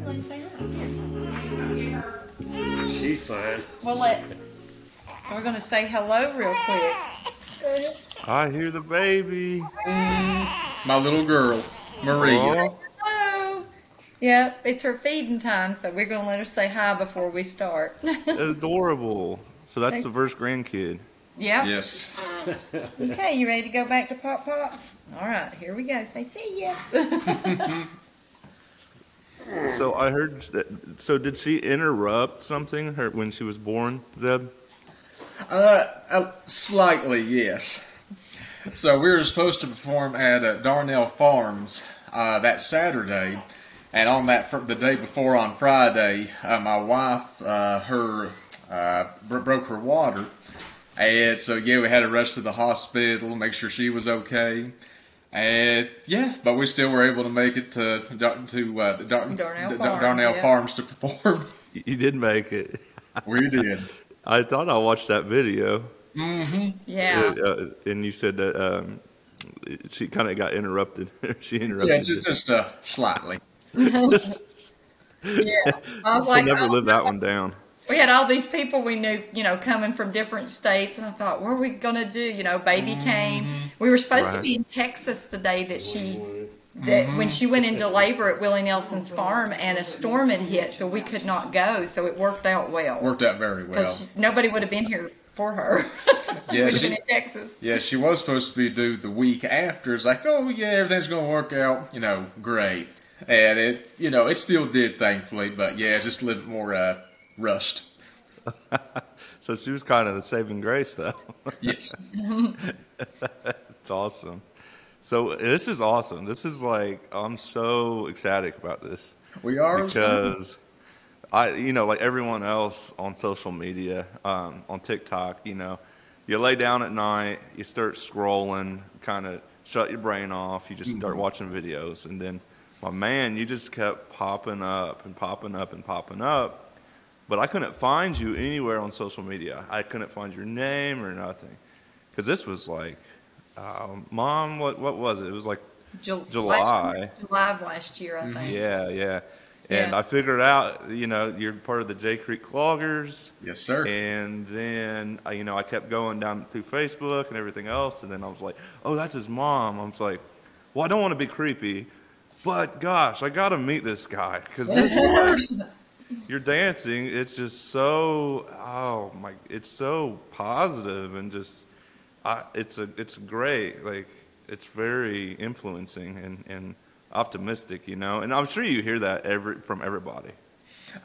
I don't know, say hi. She's fine. Well, let, we're going to say hello real quick. I hear the baby. My little girl, Maria. Aw. Hello. Yep, it's her feeding time, so we're going to let her say hi before we start. Adorable. So that's the first grandkid. yep. Yes. Okay, you ready to go back to Pop Pops? All right, here we go. Say see ya. So I heard. That, so did she interrupt something her, when she was born, Zeb? Uh, uh, slightly, yes. So we were supposed to perform at uh, Darnell Farms uh, that Saturday, and on that the day before on Friday, uh, my wife uh, her bro- broke her water, and so yeah, we had to rush to the hospital, make sure she was okay. And yeah, but we still were able to make it to Dar- to uh, Dar- Darnell D- Farms, Darnell yeah. Farms to perform. You you did make it. we did. I thought I watched that video, Mm-hmm. Yeah. uh, and you said that um, she kind of got interrupted. she Yeah, interrupted. just, just uh, slightly. Yeah. I was She'll like, never oh, live that one down. We had all these people we knew, you know, coming from different states, and I thought, what are we gonna do? You know, baby came. We were supposed to be in Texas the day that she, that when she went into labor at Willie Nelson's farm, and a storm had hit, so we could not go. So it worked out well Worked out very well. because nobody would have been here for her. Yeah, she- in Texas. Yeah, she was supposed to be due the week after. It's like, oh yeah, everything's gonna work out, you know, great. And it, you know, it still did, thankfully. But yeah, just a little bit more uh, rushed. So she was kind of the saving grace, though. Yes. It's awesome. So this is awesome. This is like I'm so ecstatic about this we are. because I, you know, like everyone else on social media, um, on TikTok, you know, you lay down at night, you start scrolling, kind of shut your brain off, you just start watching videos, and then, my man, you just kept popping up and popping up and popping up, but I couldn't find you anywhere on social media. I couldn't find your name or nothing, because this was like, um, mom, what what was it? It was like Jul- July. last year- July of last year, I think. yeah, yeah. And Yeah. I figured out, you know, you're part of the J Creek Cloggers. Yes, sir. And then, you know, I kept going down through Facebook and everything else. And then I was like, oh, that's his mom. I was like, well, I don't want to be creepy, but gosh, I got to meet this guy because this is like, you're dancing. It's just so, oh my, it's so positive and just, I, it's a, it's great. Like, it's very influencing and, and optimistic, you know. And I'm sure you hear that every from everybody.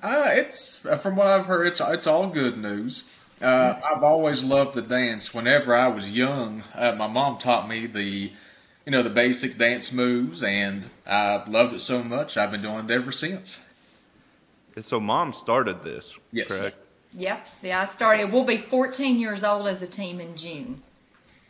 Uh, it's uh, from what I've heard, it's it's all good news. Uh, I've always loved to dance. Whenever I was young, uh, my mom taught me the, you know, the basic dance moves, and I loved it so much. I've been doing it ever since. And so mom started this, Yes. correct? Yep. Yeah, I started. We'll be 14 years old as a team in June.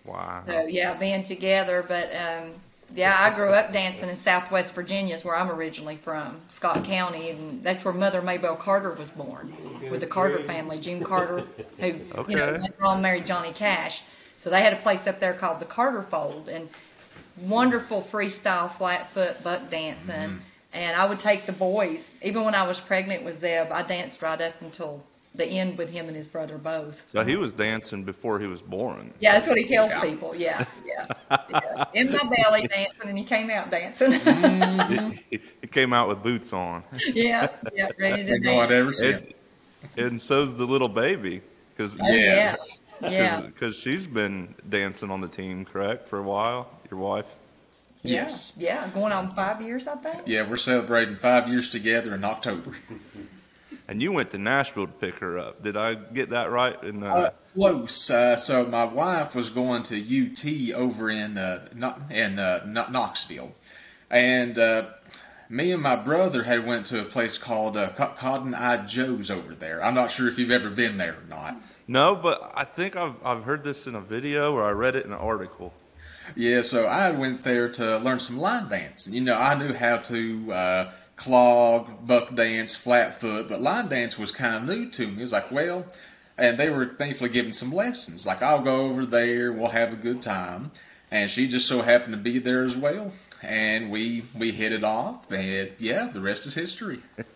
Wow. So yeah, being together. But um, yeah, I grew up dancing in Southwest Virginia, is where I'm originally from, Scott County, and that's where Mother Maybelle Carter was born, with the Carter family. June Carter, who you know later on married Johnny Cash. So they had a place up there called the Carter Fold, and wonderful freestyle flat foot buck dancing. And I would take the boys, even when I was pregnant with Zeb, I danced right up until the end with him and his brother both. So he was dancing before he was born. Yeah, that's what he tells Yeah. people. Yeah, yeah, yeah. In my belly dancing, and he came out dancing. He, he came out with boots on. yeah, yeah, ready to Been going dance. ever since. And, and so's the little baby, because Oh, Yes. yeah, yeah, because she's been dancing on the team, correct, for a while. Your wife. Yes. yeah. Going on five years, I think. Yeah, we're celebrating five years together in October. And you went to Nashville to pick her up. Did I get that right? In the, Uh, close. Uh, so my wife was going to UT over in uh, in uh, Knoxville, and uh, me and my brother had went to a place called uh, Cotton Eye Joe's over there. I'm not sure if you've ever been there or not. no, but I think I've I've heard this in a video or I read it in an article. Yeah, so I went there to learn some line dancing. You know, I knew how to uh, clog, buck dance, flat foot, but line dance was kind of new to me. It's like, well, and they were thankfully giving some lessons. Like, I'll go over there, we'll have a good time. and she just so happened to be there as well. And we we hit it off, and yeah, the rest is history.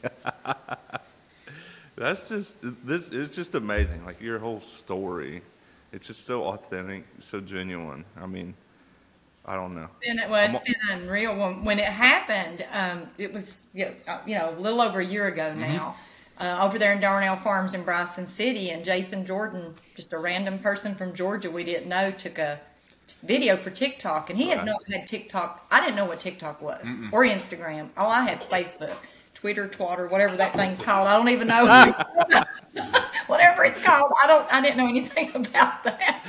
That's just this. It's just amazing. Like your whole story, it's just so authentic, so genuine. I mean, I don't know. Been, well, it's been unreal. When, when it happened, um, it was you know, a little over a year ago now. Uh, over there in Darnell Farms in Bryson City, and Jason Jordan, just a random person from Georgia we didn't know, took a video for TikTok, and he had Right. not had TikTok. I didn't know what TikTok was or Instagram. All I had was Facebook, Twitter, Twatter, whatever that thing's called. I don't even know. whatever it's called. I don't. I didn't know anything about that.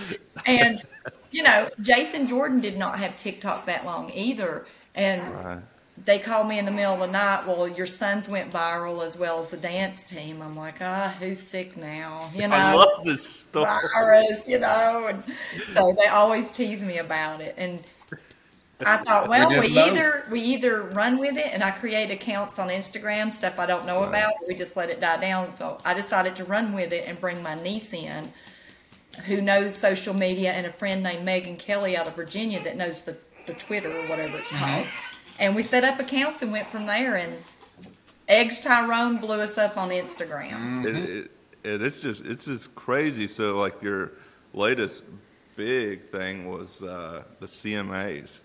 And you know, Jason Jordan did not have TikTok that long either, and Right. they called me in the middle of the night. Well, your sons went viral as well as the dance team. I'm like, ah, who's sick now? You know, I love this story. virus, you know, and so they always tease me about it. And I thought, well, we didn't either we either run with it, and I create accounts on Instagram, stuff I don't know about, or we just let it die down. So I decided to run with it and bring my niece in, who knows social media, and a friend named Megan Kelly out of Virginia that knows the, the Twitter or whatever it's called. And we set up accounts and went from there. And Eggs Tyrone blew us up on Instagram. It, it, it, it's just it's just crazy. So like your latest big thing was uh, the CMAs. So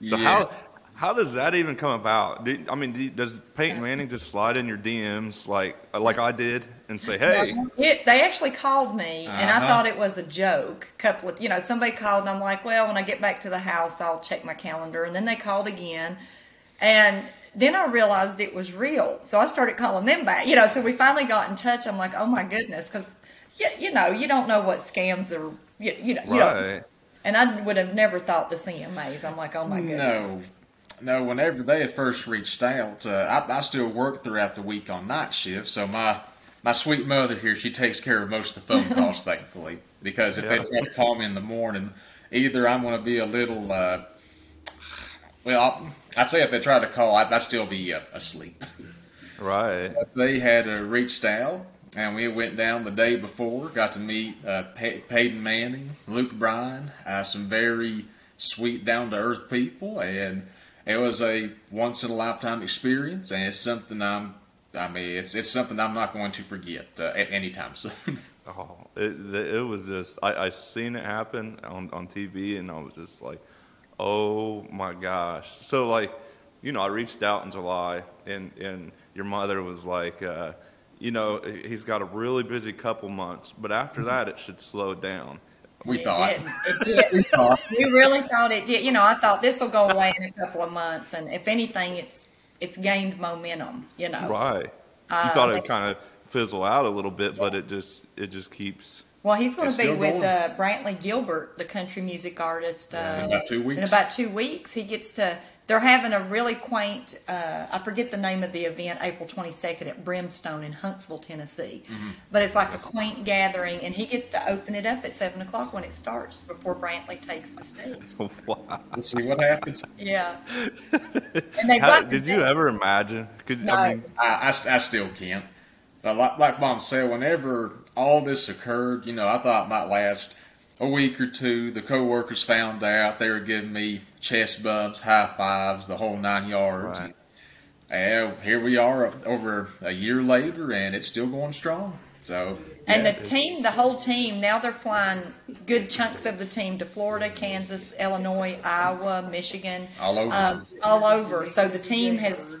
Yeah. how how does that even come about? Do, I mean, do, does Peyton Manning just slide in your DMs like like I did and say, "Hey, It, they actually called me, and I Uh-huh. thought it was a joke. Couple of, you know, somebody called, and I'm like, well, when I get back to the house, I'll check my calendar. And then they called again, and then I realized it was real. So I started calling them back. You know, so we finally got in touch. I'm like, oh my goodness, because you, you know, you don't know what scams are. You, you know, you don't. right?" And I would have never thought the CMAs. I'm like, oh my goodness. No, no. Whenever they had first reached out, uh, I, I still work throughout the week on night shift, so my my sweet mother here, she takes care of most of the phone calls, thankfully. Because if Yeah. they try to call me in the morning, either I'm going to be a little, uh, well, I'd say if they try to call, I'd, I'd still be uh, asleep. Right. But they had uh, reached out, and we went down the day before. Got to meet uh, Pey- Peyton Manning, Luke Bryan, uh, some very sweet, down to earth people, and it was a once in a lifetime experience. And it's something I'm. I mean, it's it's something I'm not going to forget uh, at any time soon. Oh, it, it was just I, I seen it happen on, on TV and I was just like, oh my gosh. So like, you know, I reached out in July and and your mother was like, uh, you know, he's got a really busy couple months, but after that it should slow down. We It thought. didn't. It did. we really thought it did. You know, I thought this will go away in a couple of months, and if anything, it's it's gained momentum. You know, Right. Uh, you thought it would kind of fizzle out a little bit, but it just it just keeps. Well, he's going to be with uh, Brantley Gilbert, the country music artist. Uh, in about two weeks. In about two weeks, he gets to. They're having a really quaint. Uh, I forget the name of the event, April twenty second at Brimstone in Huntsville, Tennessee. Mm-hmm. But it's like a quaint gathering, and he gets to open it up at seven o'clock when it starts before Brantley takes the stage. wow. Let's see what happens. Yeah. And they've How, got did you ever imagine? Could No. I mean, I, I, I still can't. But like, like Mom said, whenever all this occurred, you know, I thought it might last a week or two. The coworkers found out. They were giving me chest bumps, high fives, the whole nine yards. Right. And here we are over a year later, and it's still going strong. So, And yeah. the team, the whole team, now they're flying good chunks of the team to Florida, Kansas, Illinois, Iowa, Michigan, All over. um, all over. So the team has,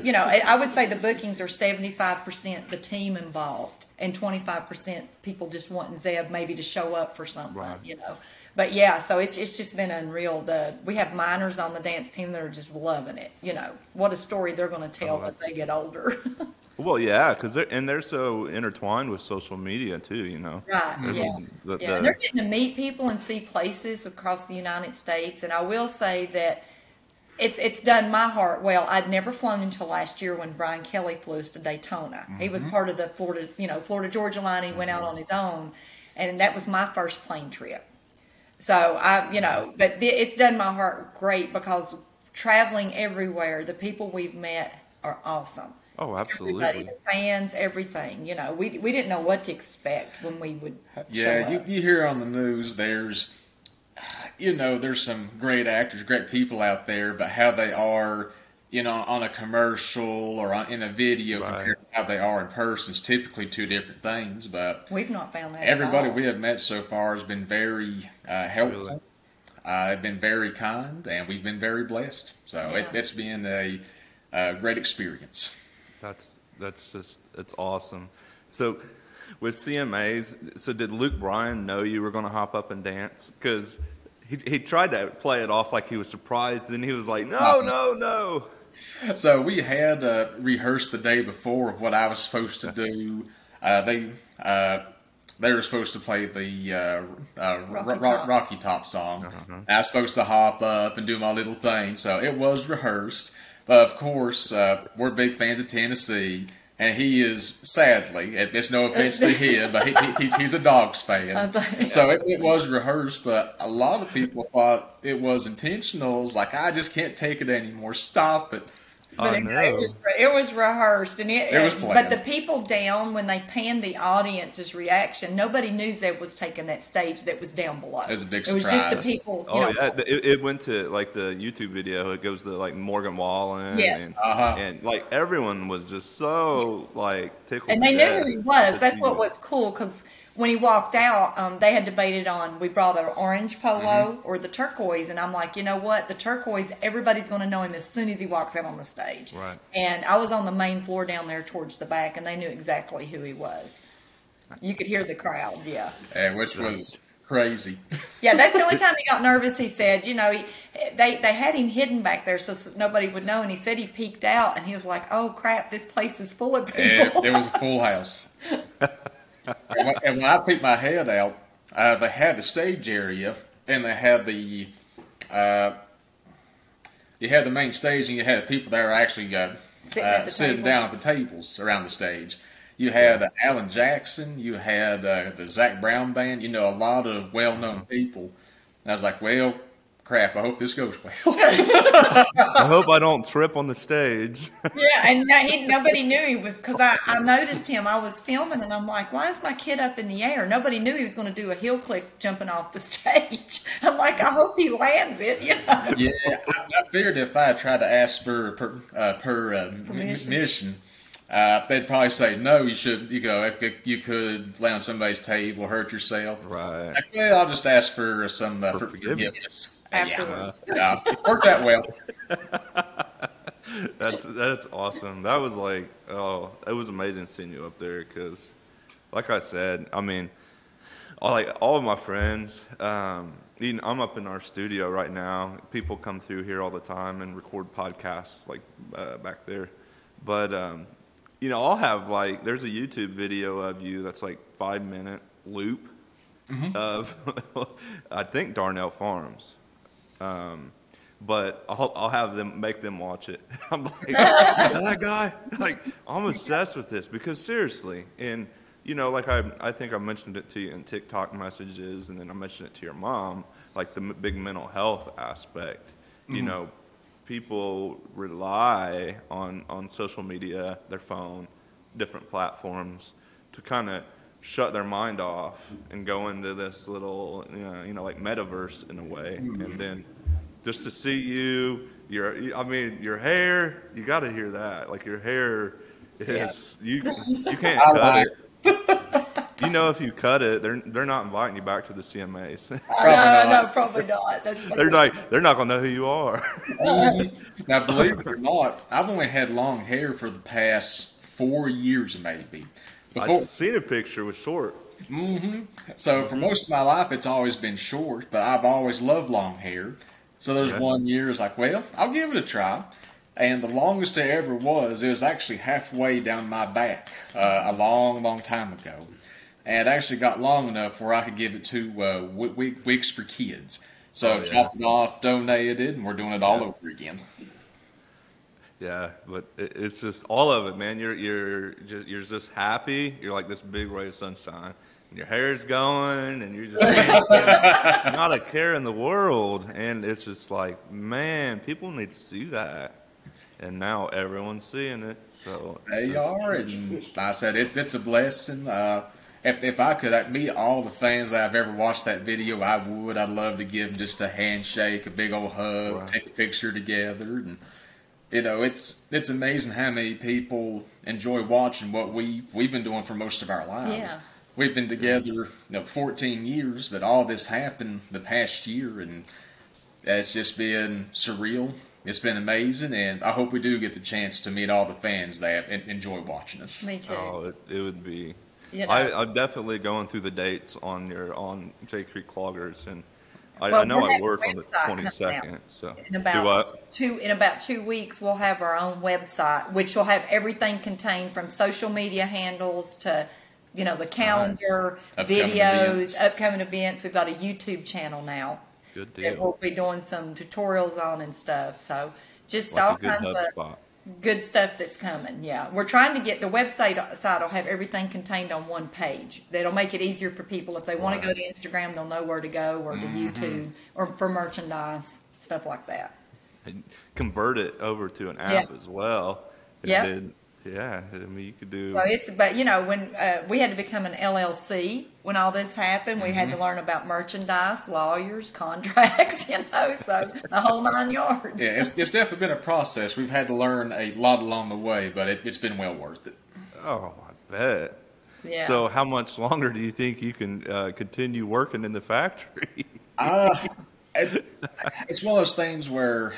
you know, I I would say the bookings are seventy-five percent the team involved, and twenty-five percent people just wanting Zeb maybe to show up for something, Right. you know. But yeah, so it's it's just been unreal. The we have minors on the dance team that are just loving it. You know, what a story they're going to tell Oh, as they get older. well, yeah, because they're and they're so intertwined with social media too. You know. Right. Yeah. The- yeah. the- they're getting to meet people and see places across the United States. And I will say that it's it's done my heart well. I'd never flown until last year when Brian Kelley flew us to Daytona. He was mm-hmm. part of the Florida, you know, Florida Georgia line. He went out mm-hmm. on his own, and that was my first plane trip. So I, you know, but it's done my heart great because traveling everywhere, the people we've met are awesome. Oh, Everybody, absolutely. the fans, everything. You know, we we didn't know what to expect when we would. show Yeah, you, you hear on the news there's you know, there's some great actors, great people out there, but how they are, you know, on a commercial or on, in a video Right. compared to how they are in person is typically two different things. But We've not found that. at everybody all. we have met so far has been very uh, helpful. Really? Uh, they've been very kind, and we've been very blessed. So it, Yeah. it's been a, uh great experience. That's that's just it's awesome. So with CMAs, so did Luke Bryan know you were going to hop up and dance? Because he, he tried to play it off like he was surprised, then he was like, no, no, no. So we had uh, rehearsed the day before of what I was supposed to do. Uh, they uh, they were supposed to play the uh, uh, Rocky Ro- Ro- Top. Rocky Top song. I was supposed to hop up and do my little thing, so it was rehearsed. But of course, uh, we're big fans of Tennessee, and he is sadly. it- It's no offense to him, but he, he, he's, he's a Dogs fan. so it, it was rehearsed, but a lot of people thought it was intentional. It's like I just can't take it anymore. Stop it. But I it, know. it was it was rehearsed, and it, It was but the people down when they panned the audience's reaction, nobody knew that was taking that stage that was down below. It was a big It was just the people. You Oh know, yeah, it, it went to like the YouTube video. It goes to like Morgan Wallen, Yes. and, Uh-huh. and like everyone was just so like tickled. and they knew who he was. That's what was cool because when he walked out, um, they had debated on we brought an orange polo Mm-hmm. or the turquoise, and I'm like, you know what, the turquoise, everybody's going to know him as soon as he walks out on the stage. Right. And I was on the main floor down there towards the back, and they knew exactly who he was. You could hear the crowd, yeah. Yeah, which was crazy. Yeah, that's the only time he got nervous. He said, you know, he, they they had him hidden back there so s- nobody would know, and he said he peeked out and he was like, "Oh crap, this place is full of and people." it was a full house. and, when, and when I peeked my head out, uh, they had the stage area, and they had the uh, you had the main stage, and you had people that were actually uh, Sitting uh, sitting down at the tables around the stage. You had uh, Alan Jackson, you had uh, the Zac Brown band, you know, a lot of well-known people. And I was like, well, crap, I hope this goes well. I hope I don't trip on the stage. yeah, and no, he, nobody knew he was because I, I noticed him. I was filming, and I'm like, "Why is my kid up in the air?" Nobody knew he was going to do a heel click jumping off the stage. I'm like, "I hope he lands it," you know. Yeah, I, I figured if I tried to ask for per, uh, per uh, Permission. permission, uh, they'd probably say no. You should, you go, you could lay on somebody's table, hurt yourself. right. Like, well, I'll just ask for some uh, For for forgiveness. forgiveness. Afterwards. Yeah, yeah, worked that well. That's that's awesome. That was like, oh, it was amazing seeing you up there because, like I said, I mean, all like all of my friends. Um, even, I'm up in our studio right now. People come through here all the time and record podcasts like uh, back there. But um, you know, I'll have like there's a YouTube video of you that's like five minute loop of I think Darnell Farms. Um, but I'll, I'll have them make them watch it. I'm like, that guy, like, I'm obsessed with this because seriously, and you know, like I, I think I mentioned it to you in TikTok messages, and then I mentioned it to your mom, like the m- big mental health aspect. You know, people rely on on social media, their phone, different platforms to kind of shut their mind off and go into this little, you know, you know like metaverse in a way, mm-hmm. and then just to see you, your, I mean, your hair, you got to hear that. Like your hair is, you, you can't cut like it. You know, if you cut it, they're they're not inviting you back to the CMAs. I know, I know, probably not. That's they're like, they're not gonna know who you are. Mm-hmm. Now, believe it or not, I've only had long hair for the past four years, maybe. I Before, seen a picture with short. So for most of my life, it's always been short, but I've always loved long hair. So there's Yeah. one year, it's like, well, I'll give it a try. And the longest it ever was, it was actually halfway down my back uh, a long, long time ago. And it actually got long enough where I could give it to uh, Wi- Wi- Wigs for Kids. So Oh, yeah. chopped it off, donated, and we're doing it all over again. Yeah, but it, it's just all of it, man. You're you're just you're just happy. You're like this big ray of sunshine. And your hair's going, and you're just not a care in the world. And it's just like, man, people need to see that. And now everyone's seeing it. So They just- are, and I said it, it's a blessing. Uh, if, if I could I'd meet all the fans that I've ever watched that video, I would. I'd love to give them just a handshake, a big old hug, Right. take a picture together, and you know, it's it's amazing how many people enjoy watching what we we've been doing for most of our lives. Yeah. We've been together, you know, 14 years, but all this happened the past year, and it's just been surreal. It's been amazing, and I hope we do get the chance to meet all the fans that enjoy watching us. Me too. Oh, it, it would be. You know. I, I'm definitely going through the dates on your on J Creek Cloggers, and I, Well, I know I work on the 22nd. So in about two in about two weeks we'll have our own website which will have everything contained from social media handles to you know the calendar Upcoming videos events. upcoming events we've got a youtube channel now Good that we'll be doing some tutorials on and stuff so just Like all kinds of spot. Good stuff that's coming yeah we're trying to get the website site will have everything contained on one page that'll make it easier for people if they want to go to instagram they'll know where to go or to Mm-hmm. youtube or for merchandise stuff like that And convert it over to an Yeah. app as well. Yeah. then- yeah. I mean, you could do. So it's, but you know, when uh, we had to become an LLC when all this happened, we had to learn about merchandise, lawyers, contracts, you know, so the whole nine yards. Yeah, it's, it's definitely been a process. We've had to learn a lot along the way, but it, it's been well worth it. Oh, I bet. Yeah. So, how much longer do you think you can uh, continue working in the factory? Uh, it's, it's one of those things where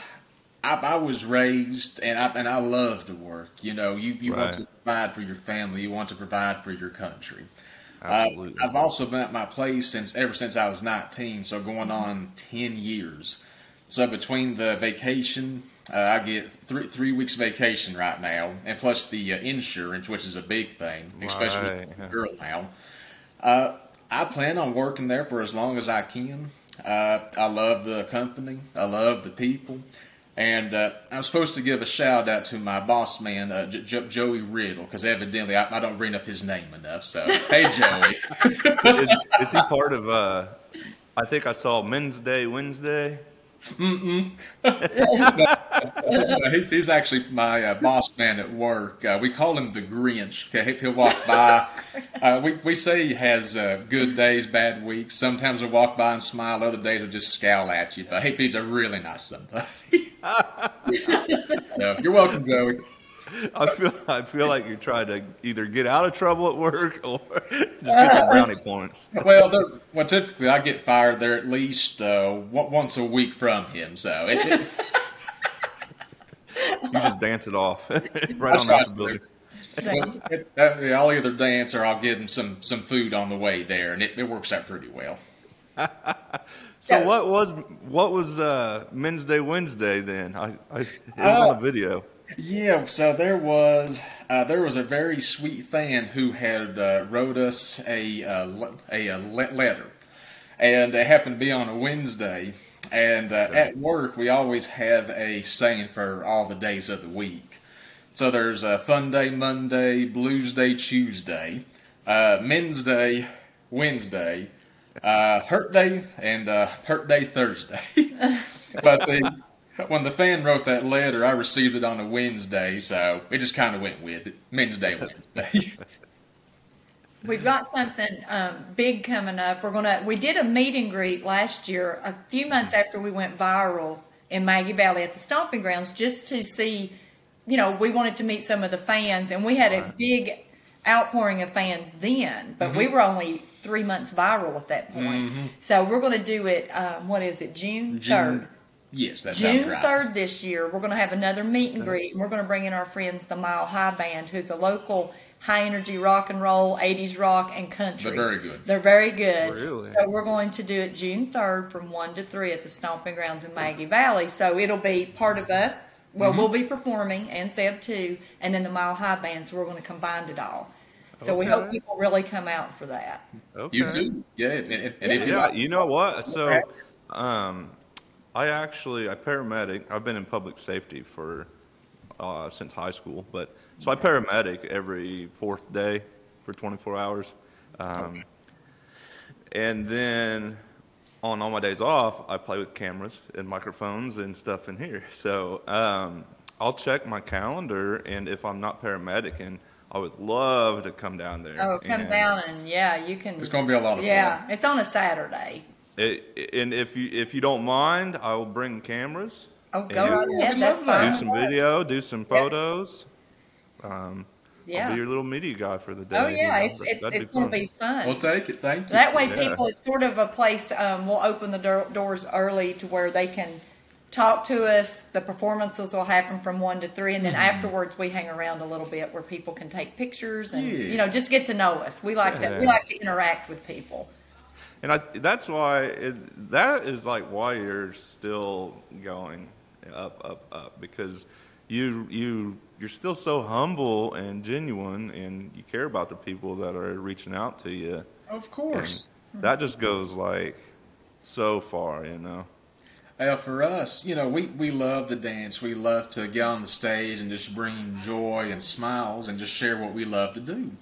I, I was raised and I, and I love to work. You know, you, you want to provide for your family, you want to provide for your country. Uh, Absolutely. I've also been at my place since ever since I was 19, so going on 10 years. So between the vacation, uh, I get three three weeks vacation right now, and plus the uh, insurance, which is a big thing, especially Right, with girl now. Uh, I plan on working there for as long as I can. Uh, I love the company. I love the people. And uh, I'm supposed to give a shout out to my boss man, uh, J- J- Joey Riddle, because evidently I, I don't bring up his name enough. So, hey, Joey. is, is he part of? Uh, I think I saw Men's Day Wednesday. Uh, he, he's actually my uh, boss man at work. Uh, we call him the Grinch. Okay, he'll walk by. Uh, we, we say he has uh, good days, bad weeks. Sometimes he'll walk by and smile. Other days he'll just scowl at you. But hey, he's a really nice somebody. so, you're welcome, Joey. I feel I feel like you're trying to either get out of trouble at work or just get some brownie points. Well, they're- well, typically I get fired there at least uh, once a week from him. So it, it, You just dance it off right I on try out the building. well, it, uh, I'll either dance or I'll give him some some food on the way there, and it, it works out pretty well. So Yeah. what was what was uh, Men's Day Wednesday then? I, I it was Oh. on a video. Yeah, so there was uh, there was a very sweet fan who had uh, wrote us a uh, le- a, uh le- letter, and it happened to be on a Wednesday. And uh, at work, we always have a saying for all the days of the week. So there's a Fun Day Monday, Blues Day Tuesday, uh, Men's Day Wednesday, uh, Hurt Day, and uh, Hurt Day Thursday. but the, when the fan wrote that letter, I received it on a Wednesday, so it just kind of went with it. Men's Day Wednesday. We've got something um, big coming up. We're gonna. We did a meet and greet last year, a few months after we went viral in Maggie Valley at the Stomping Grounds, just to see. You know, we wanted to meet some of the fans, and we had a big outpouring of fans then. But we were only three months viral at that point. So we're going to do it. Um, what is it? June June third. Yes, that sounds June right. third this year, we're going to have another meet and greet, and we're going to bring in our friends, the Mile High Band, who's a local high energy rock and roll, '80s rock and country. They're very good. They're very good. Really? So we're going to do it June third from one to three at the Stomping Grounds in Maggie Valley. So it'll be part of us. Well, Mm-hmm. we'll be performing and Zeb too, and then the Mile High Band. So we're going to combine it all. So we hope Okay. people really come out for that. Okay. You too. Yeah, and, and- and if you Yeah, like, you know what? So, um, I actually I paramedic. I've been in public safety for uh, since high school, but so I paramedic every fourth day for 24 hours, um, and then on all my days off, I play with cameras and microphones and stuff in here. So um, I'll check my calendar, and if I'm not paramedicing, I would love to come down there. Oh, come and down and yeah, you can. It's going to be a lot of Yeah, fun. Yeah, it's on a Saturday. It, and if you if you don't mind, I will bring cameras. Oh, go Yeah. right ahead. That's fine. do some video, do some photos. Um, I'll Yeah. be your little media guy for the day. Oh yeah, you know, it's but it's going to be fun. We'll take it. Thank you. that way, Yeah. people, it's sort of a place. Um, we'll open the door, doors early to where they can talk to us. The performances will happen from one to three, and then Mm-hmm. afterwards we hang around a little bit where people can take pictures and Yeah. you know just get to know us. We like to we like to interact with people. And I, that's why it, that is like why you're still going up, up, up because you you you're still so humble and genuine, and you care about the people that are reaching out to you. Of course. That just goes like so far, you know. Well, for us, you know, we, we love to dance. We love to get on the stage and just bring joy and smiles and just share what we love to do.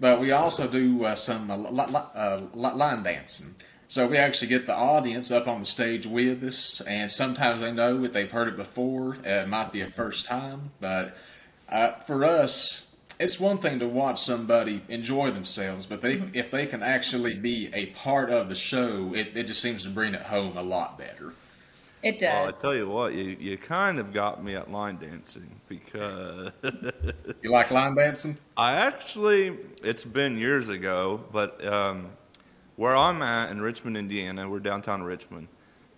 But we also do uh, some uh, li- li- uh, li- line dancing. So we actually get the audience up on the stage with us, and sometimes they know it, they've heard it before. Uh, it might be a first time, but uh, for us, it's one thing to watch somebody enjoy themselves, but they if they can actually be a part of the show, it, it just seems to bring it home a lot better. It Well, I does. tell you what, you you kind of got me at line dancing because You like line dancing? I actually, it's been years ago, but um, where I'm at in Richmond, Indiana, we're downtown Richmond,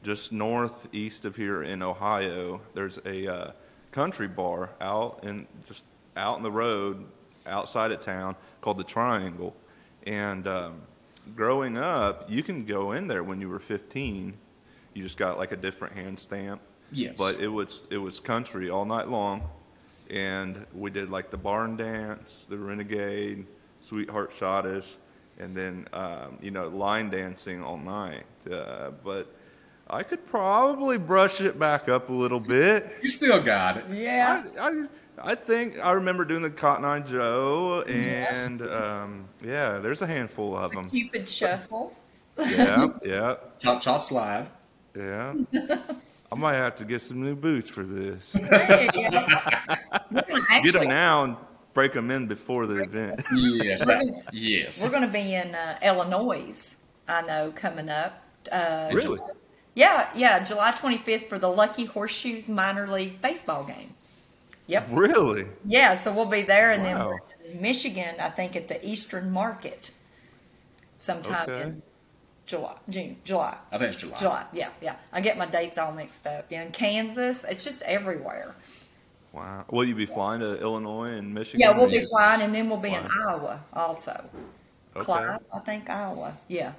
just northeast of here in Ohio. There's a uh, country bar out in just out in the road outside of town called the Triangle, and um, growing up, you can go in there when you were 15. You just got like a different hand stamp. Yes. But it was it was country all night long, and we did like the barn dance, the renegade, sweetheart schottische, and then um, you know line dancing all night. Uh, but I could probably brush it back up a little bit. You still got it. Yeah. I, I, I think I remember doing the Cotton Eye Joe, and um, yeah, there's a handful of them. Cupid shuffle. Yeah, yeah, Chop chop slide. Yeah. I might have to get some new boots for this. There you go. We're gonna Get them now and break them in before the event. Yes. yes. We're going to be in uh, Illinois, I know, coming up. Uh, Really? Yeah, yeah, July 25th for the Lucky Horseshoes minor league baseball game. Yep. Really? Yeah, so we'll be there, and then Wow. we're in Michigan, I think, at the Eastern Market sometime Okay. in July, June, July. I think it's July. July, yeah, yeah. I get my dates all mixed up. Yeah, in Kansas, it's just everywhere. Wow. Will you be flying to Illinois and Michigan? Yeah, we'll be Yes. flying, and then we'll be in Iowa also. Okay. Clive, I think Iowa. Yeah.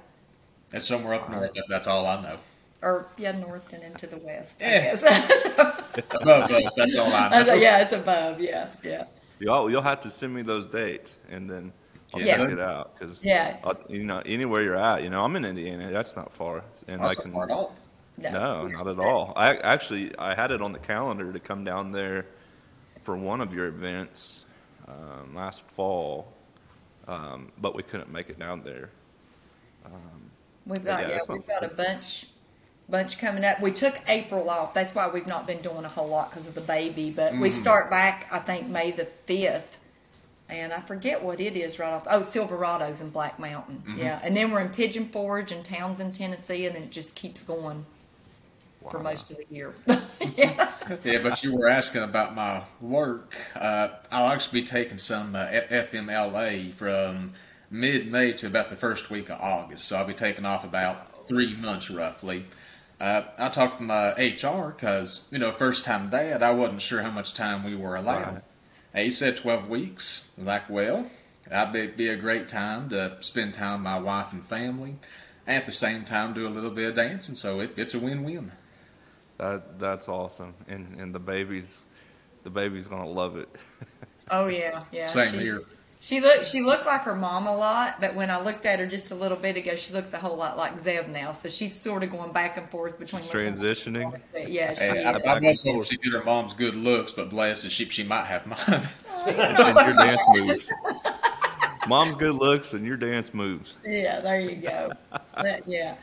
It's somewhere up north. that- That's all I know. or yeah, north and into the west. I Yeah. guess. Above us, that's all I I know. like, yeah, it's above. Yeah, yeah, Y'all, you'll have to send me those dates, and then I'll Yeah. check it out. Cause Yeah. I, you know, anywhere you're at, you know, I'm in Indiana. That's not far, and I can. far at all. No, not at all. I actually I had it on the calendar to come down there for one of your events um, last fall, um, but we couldn't make it down there. We've got Yeah, yeah, we've got a bunch, bunch coming up. We took April off. That's why we've not been doing a whole lot because of the baby. But we start back, I think, May the fifth. And I forget what it is right off. Oh, Silverados in Black Mountain. Yeah. And then we're in Pigeon Forge and Townsend, Tennessee. And then it just keeps going for most of the year. yeah. Yeah, but you were asking about my work. Uh, I'll actually be taking some uh, FMLA from mid-May to about the first week of August. So I'll be taking off about three months roughly. Uh, I talked to my HR because you know, first time dad, I wasn't sure how much time we were allowed. Right. And he said twelve weeks. I was like, well, that'd be, be a great time to spend time with my wife and family, and at the same time do a little bit of dancing. So it, it's a win-win. That that's awesome, and and the baby's the baby's gonna love it. Oh yeah, yeah. Same she, here. She looked she looked like her mom a lot, but when I looked at her just a little bit ago, she looks a whole lot like Zeb now. So she's sort of going back and forth between She's looking like- transitioning. Yeah, she Hey, I, is. I was hoping she get her mom's good looks, but bless her, she, she might have mine. and your dance moves. Mom's good looks and your dance moves. Yeah, there you go. That- yeah.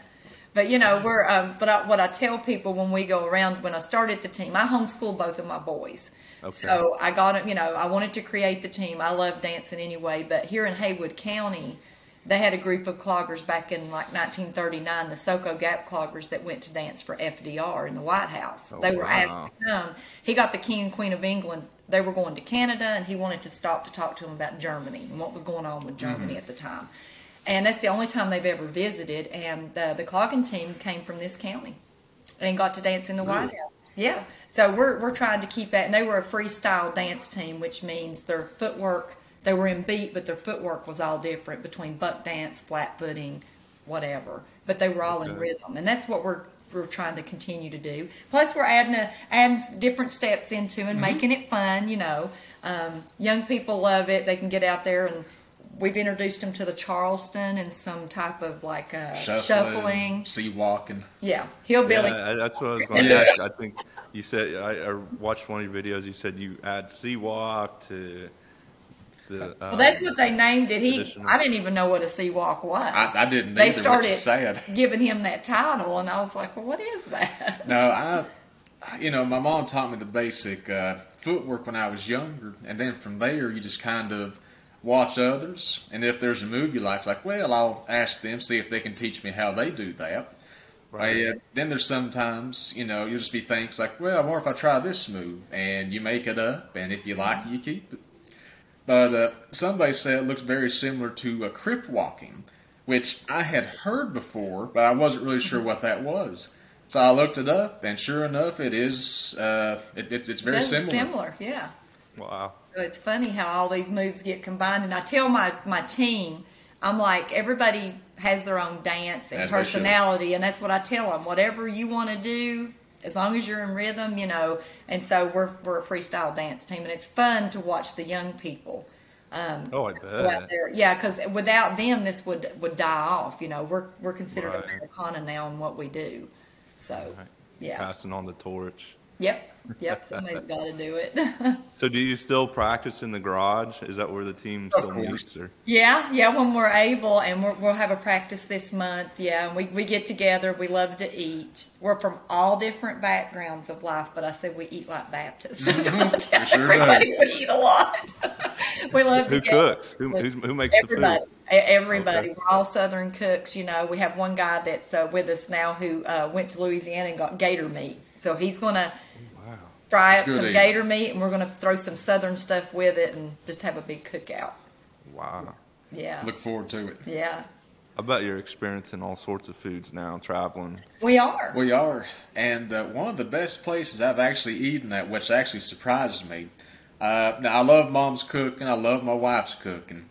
But you know, we're. Um, but I, what I tell people when we go around, when I started the team, I homeschool both of my boys. Okay. So I got it. You know, I wanted to create the team. I love dancing anyway. But here in Haywood County, they had a group of cloggers back in like 1939, the Soco Gap cloggers that went to dance for FDR in the White House. Oh, they were wow. asked to come. He got the King and Queen of England. They were going to Canada, and he wanted to stop to talk to them about Germany and what was going on with Germany mm-hmm. at the time. And that's the only time they've ever visited. And the, the clogging team came from this county and got to dance in the White House. Yeah. So we're, we're trying to keep that. And they were a freestyle dance team, which means their footwork, they were in beat, but their footwork was all different between buck dance, flat footing, whatever. But they were all in rhythm. And that's what we're, we're trying to continue to do. Plus, we're adding, a, adding different steps into and making it fun, you know. Um, young people love it. They can get out there and we've introduced them to the Charleston and some type of like uh, Shuffling, shuffling. C-walking. Yeah, hillbilly. Yeah, I- that's what I was going to Yeah. ask. I think you said I, I watched one of your videos. You said you add C-walk to the. Uh, Well, that's what they named it. He, I didn't even know what a C-walk was. I, I didn't They either, which started sad. giving him that title, and I was like, "Well, what is that?" No, I, you know, my mom taught me the basic uh, footwork when I was younger, and then from there you just kind of watch others, and if there's a move you like, like, well, I'll ask them, see if they can teach me how they do that. Right. Uh, then there's sometimes, you know, you'll just be things like, well, what if I try this move? And you make it up, and if you like it, you keep it. But uh, somebody said it looks very similar to a crip walking, which I had heard before, but I wasn't really sure what that was. So I looked it up, and sure enough, it is. Uh, it, it, it's very That's similar. similar, yeah. wow. So it's funny how all these moves get combined. And I tell my, my team, I'm like, everybody has their own dance and As personality. And that's what I tell them. Whatever you want to do, as long as you're in rhythm, you know. And so we're, we're a freestyle dance team. And it's fun to watch the young people um, Oh, I bet. Yeah, because without them, this would, would die off. You know, we're, we're considered Right. Americana now in what we do. So, Right. yeah. Passing on the torch. Yep. Yep. Somebody's got to do it. So, do you still practice in the garage? Is that where the team still meets? Or Yeah, yeah, when we're able, and we're, we'll have a practice this month. Yeah, and we, we get together. We love to eat. We're from all different backgrounds of life, but I said we eat like Baptists. So I tell We sure do. everybody we eat a lot. we love who to get- cooks? Who, who's, who makes Everybody, the food? Everybody. Okay. We're all Southern cooks. You know, we have one guy that's uh, with us now who uh, went to Louisiana and got gator meat. So he's going to Wow. Fry up some eating. gator meat, and we're going to throw some Southern stuff with it, and just have a big cookout. Wow. Yeah, Look forward to it. yeah, I bet you're experiencing all sorts of foods now, traveling. we are. We are, and uh, one of the best places I've actually eaten at, which actually surprises me. Uh, now I love mom's cooking. I love my wife's cooking.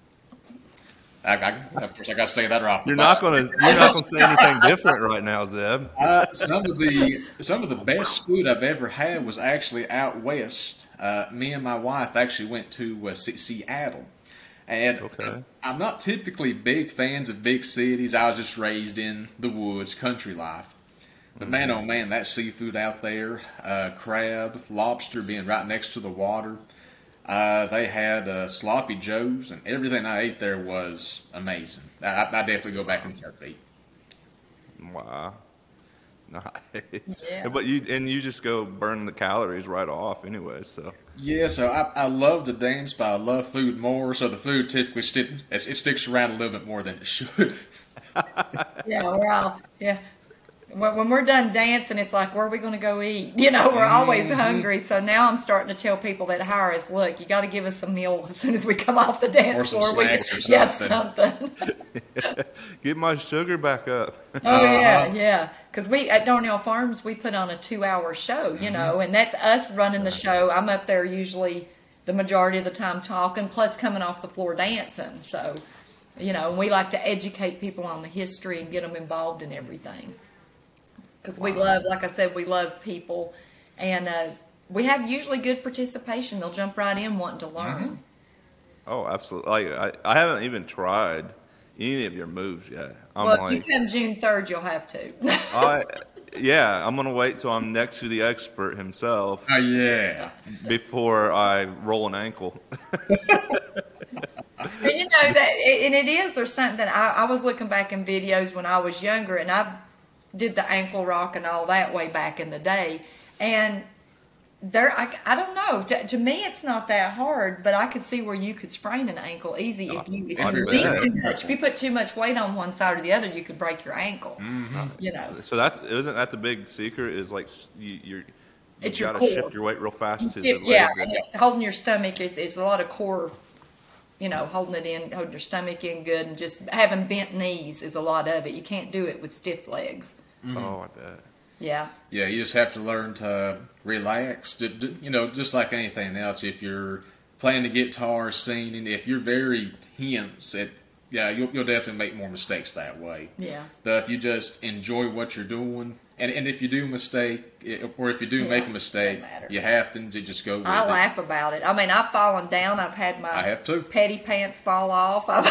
I, I, of course, I got to say that right. You're not gonna you're not gonna say anything different right now, Zeb. Uh, some of the some of the best food I've ever had was actually out west. Uh, me and my wife actually went to uh, Se- Seattle, and Okay. I'm not typically big fans of big cities. I was just raised in the woods, country life. But man, oh man, that seafood out there, uh, crab, lobster being right next to the water. Uh, they had uh, sloppy joes, and everything I ate there was amazing. I, I definitely go back in a heartbeat. Wow. Nice. Yeah. But you and you just go burn the calories right off anyway. So Yeah, so I, I love to dance, but I love food more. So the food typically stick, it, it sticks around a little bit more than it should. Yeah, we're all yeah. When, when we're done dancing, it's like, where are we going to go eat? You know, we're always Mm-hmm. hungry. So now I'm starting to tell people that hire us, look, you got to give us a meal as soon as we come off the dance Or floor. We can- or yeah, something. something. get my sugar back up. Oh yeah, Uh-huh. yeah. Because we at Darnell Farms we put on a two-hour show, Mm-hmm. you know, and that's us running the show. I'm up there usually the majority of the time talking, plus coming off the floor dancing. So, you know, and we like to educate people on the history and get them involved in everything. Because we love, like I said, we love people, and uh, we have usually good participation. They'll jump right in wanting to learn. Mm-hmm. Oh, absolutely. Like I, I haven't even tried any of your moves yet. I'm Well, if like, you come June third, you'll have to. I, yeah, I'm gonna wait till I'm next to the expert himself Oh, yeah. before I roll an ankle. And you know that, and it is. There's something. I, I was looking back in videos when I was younger, and I've did the ankle rock and all that way back in the day, and there I, I don't know to, to me it's not that hard but i could see where you could sprain an ankle easy if you if you bet. lean too much if you put too much weight on one side or the other you could break your ankle mm-hmm. you know So that's isn't that the big secret? Is like you, you're you It's your gotta core. shift your weight real fast to the If- yeah and- and it's holding your stomach is, is a lot of core you know holding it in holding your stomach in good and just having bent knees is a lot of it you can't do it with stiff legs Mm-hmm. Oh, I bet. yeah Yeah, you just have to learn to relax. D- d- You know, just like anything else. If you're playing the guitar, singing, if you're very tense, it yeah, you'll, you'll definitely make more mistakes that way. yeah But if you just enjoy what you're doing, and, and if you do mistake, or if you do Yeah, make a mistake, it happens. You just go with I it. laugh about it. I mean, I've fallen down. I've had my I have too. petty pants fall off. I've,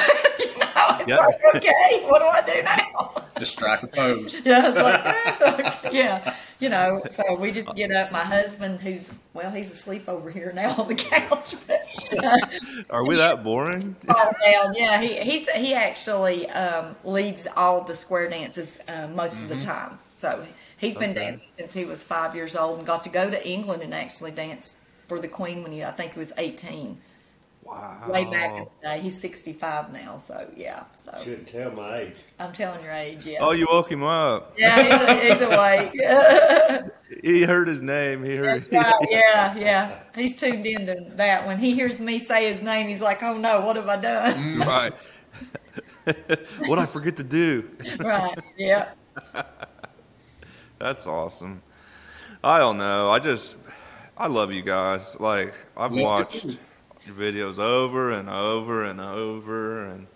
it's Yeah. like, okay, what do I do now? Just strike a pose. Yeah, it's like, yeah, you know. So we just get up. My husband, who's well, he's asleep over here now on the couch, but uh, Are we that boring? fall down. Yeah, he he's he actually um, leads all the square dances uh, most of the time. So he's been Okay. dancing since he was five years old and got to go to England and actually dance for the Queen when he I think he was eighteen. Wow. Way back in the day. He's sixty five now. So yeah. So Shouldn't tell my age. I'm telling your age. Yeah. Oh, you woke him up. yeah, he's, he's awake. He heard his name. He heard. That's right. Yeah, yeah. He's tuned into that. When he hears me say his name, he's like, "Oh no, what have I done?" Mm. right. what I forget to do. right. Yeah. That's awesome. I don't know. I just, I love you guys. Like I've Love watched too. Your videos over and over and over, and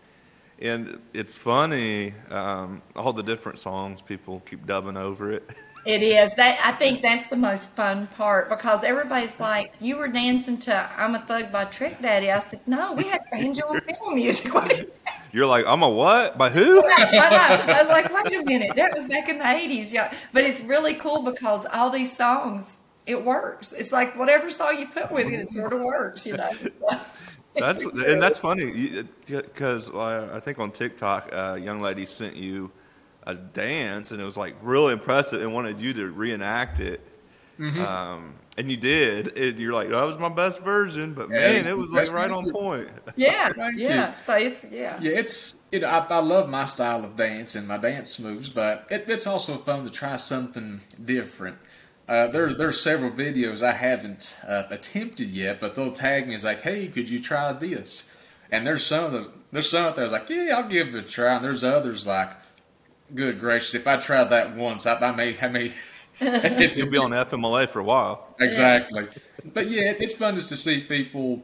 and it's funny. Um, all the different songs people keep dubbing over it. It is. That I think that's the most fun part because everybody's like, "You were dancing to I'm a Thug by Trick Daddy." I said, "No, we had banjo and fiddle music." What is that? You're like, I'm a what? By who? I was like, "Wait a minute, that was back in the '80s." Yeah, but it's really cool because all these songs, it works. It's like whatever song you put with it, it sort of works. You know. That's and that's funny because I think on TikTok, a young lady sent you a dance and it was like really impressive and wanted you to reenact it. Um, and you did. And you're like, that was my best version, but Hey, man, it was like right on point. Yeah, yeah. So it's yeah. Yeah, it's you know I, I love my style of dance and my dance moves, but it, it's also fun to try something different. Uh, there's there's several videos I haven't uh, attempted yet, but they'll tag me as like, hey, could you try this? And there's some of those there's some out there that's like, yeah, I'll give it a try. And there's others like, good gracious, if I tried that once, I, I may I may You'll be on FMLA for a while. exactly. But yeah, it's fun just to see people.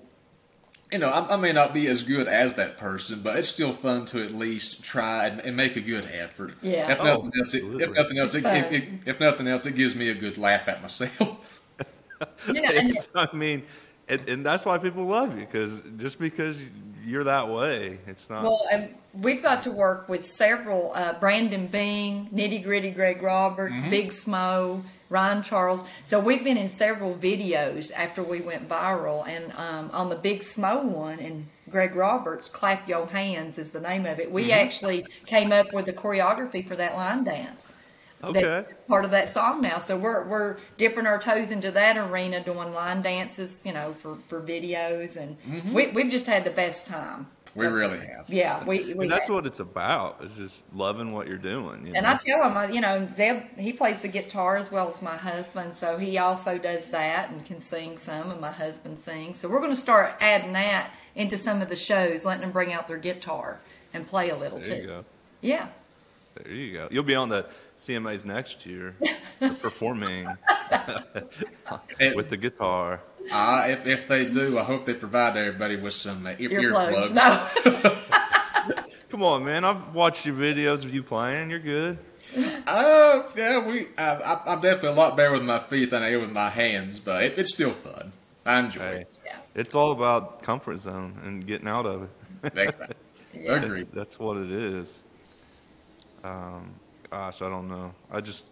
You know, I, I may not be as good as that person, but it's still fun to at least try and, and make a good effort. Yeah. If Oh, nothing else, it, if nothing else, it, It's it, if nothing else, it gives me a good laugh at myself. You know, and I mean, and, and that's why people love you because just because you're that way, it's not. Well, and we've got to work with several uh, Brandon Bing, Nitty Gritty Greg Roberts, Big Smo, Ryan Charles. So we've been in several videos after we went viral, and um, on the Big Smo one and Greg Roberts, "Clap Your Hands" is the name of it. We actually came up with the choreography for that line dance. Okay. Part of that song now. So we're we're dipping our toes into that arena, doing line dances, you know, for, for videos, and we we've just had the best time. We really have. Yeah, we, we and that's have. what it's about. It's just loving what you're doing. You And know? I tell him, I- you know, Zeb, he plays the guitar as well as my husband, so he also does that and can sing some, and my husband sings. So we're going to start adding that into some of the shows, letting them bring out their guitar and play a little there too. you go. Yeah. There you go. You'll be on the CMAs next year performing with the guitar. Uh, if, if they do, I hope they provide everybody with some uh, ear, Earplugs. earplugs. No. Come on, man. I've watched your videos of you playing. You're good. Uh, yeah, we. I, I, I'm definitely a lot better with my feet than I am with my hands, but it, it's still fun. I enjoy Hey, it. yeah. it's all about comfort zone and getting out of it. Exactly. Yeah. Agreed. That's what it is. Um, gosh, I don't know. I just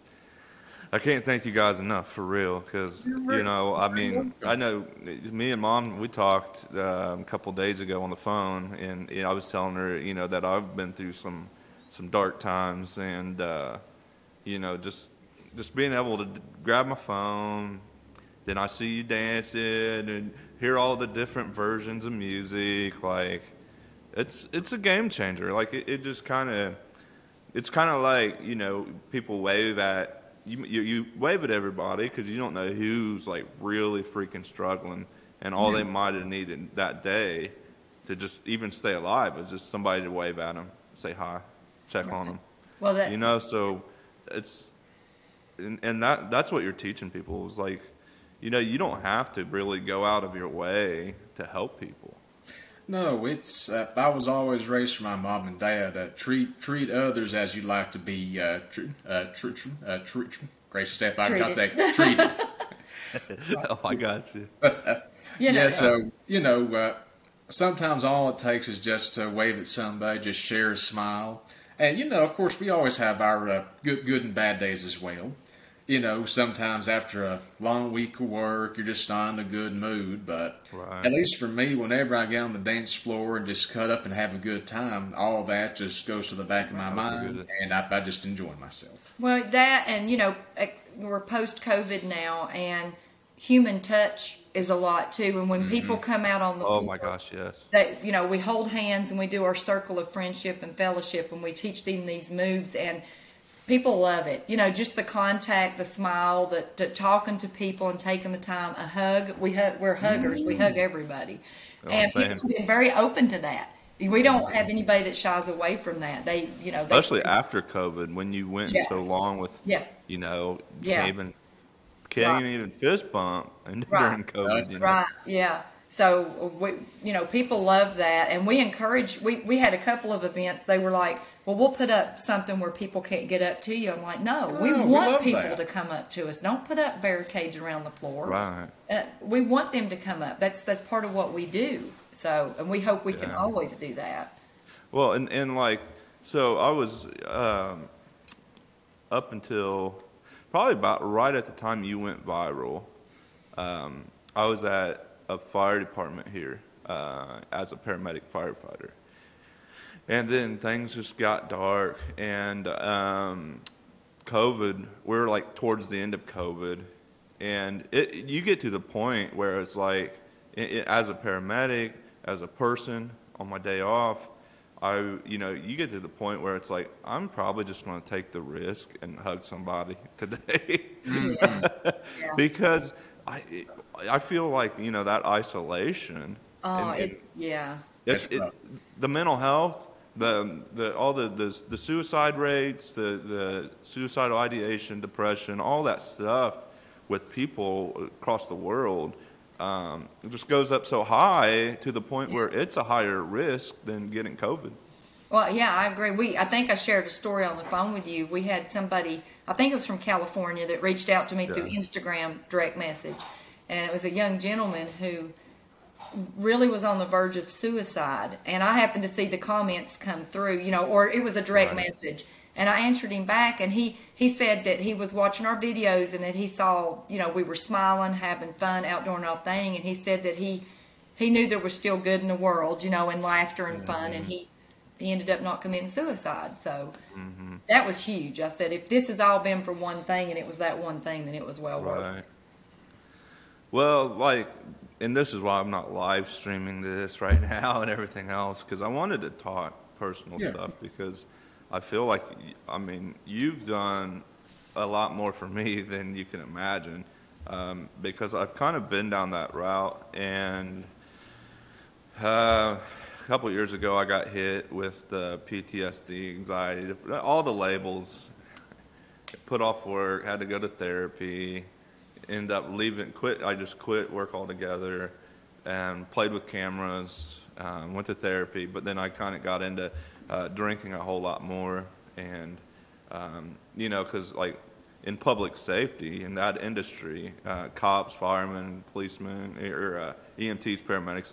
I can't thank you guys enough for real because you know I mean I know me and mom we talked uh, a couple days ago on the phone and you know, I was telling her you know that I've been through some some dark times and uh, you know, just just being able to d- grab my phone, then I see you dancing and hear all the different versions of music. Like, it's it's a game changer. Like, it, it just kind of, it's kind of like you know, people wave at you. You, you wave at everybody because you don't know who's like really freaking struggling, and all they might have needed that day to just even stay alive is just somebody to wave at them, say hi, check on them. Well, that You know, so it's and, and that that's what you're teaching people is like, you know, you don't have to really go out of your way to help people. No, it's. Uh, I was always raised from my mom and dad. Uh, treat treat others as you like to be. Uh, tr- uh, tr- tr- uh, tr- tr- gracious step, I got that treated. oh, I got you. you know, yeah, so you know, uh, sometimes all it takes is just to wave at somebody, just share a smile, and you know, of course, we always have our uh, good, good and bad days as well. You know, sometimes after a long week of work, you're just not in a good mood. But Right. at least for me, whenever I get on the dance floor and just cut up and have a good time, all that just goes to the back of my mind, good. and I, I just enjoy myself. Well, that and you know eh, we're post COVID now, and human touch is a lot too. And when mm-hmm. people come out on the Oh floor, my gosh, yes. that you know we hold hands and we do our circle of friendship and fellowship, and we teach them these moves, and people love it. You know, just the contact, the smile, the, the talking to people and taking the time. A hug. We hug. We're huggers. We hug mm. everybody, Oh, and people have been very open to that. We don't have anybody that shies away from that. They, you know, they, Especially after COVID, when you went so long with, Yeah. you know, Yeah. can't even can't Right. even fist bump and Right. during COVID. You know? Right. Yeah. So we, you know, people love that, and we encourage. We we had a couple of events. They were like, "Well, we'll put up something where people can't get up to you." I'm like, "No, we No, we want love people that. to come up to us. Don't put up barricades around the floor. Right. Uh, we want them to come up. That's that's part of what we do. So, and we hope we can always do that. Well, and, and like, so I was um, up until probably about right at the time you went viral. Um, I was at a fire department here uh, as a paramedic firefighter. And then things just got dark, and um, COVID, we're like towards the end of COVID, and it, you get to the point where it's like, i i as a paramedic, as a person on my day off, I, you know, you get to the point where it's like, I'm probably just going to take the risk and hug somebody today. because I, I feel like, you know, that isolation. Oh, and- and- it's yeah. it's, That's it, the mental health, the, the all the, the the suicide rates, the the suicidal ideation, depression, all that stuff with people across the world, um, it just goes up so high to the point where it's a higher risk than getting COVID. Well, yeah, I agree. We, I think I shared a story on the phone with you. We had somebody, I think it was from California, that reached out to me through Instagram direct message, and it was a young gentleman who really was on the verge of suicide. And I happened to see the comments come through, you know, or it was a direct Right. message. And I answered him back, and he he said that he was watching our videos and that he saw, you know, we were smiling, having fun, out doing our thing, and he said that he he knew there was still good in the world, you know, and laughter and fun, and he he ended up not committing suicide. So mm-hmm. that was huge. I said, if this has all been for one thing, and it was that one thing, then it was well worth it. Well, like, and this is why I'm not live streaming this right now and everything else because I wanted to talk personal Yeah. stuff because I feel like, I mean, you've done a lot more for me than you can imagine um, because I've kind of been down that route and uh, a couple years ago I got hit with the PTSD, anxiety, all the labels put off work, had to go to therapy, end up leaving, quit. I just quit work altogether and played with cameras, um, went to therapy, but then I kind of got into uh, drinking a whole lot more. And, um, you know, because like in public safety, in that industry, uh, cops, firemen, policemen, or uh, EMTs, paramedics,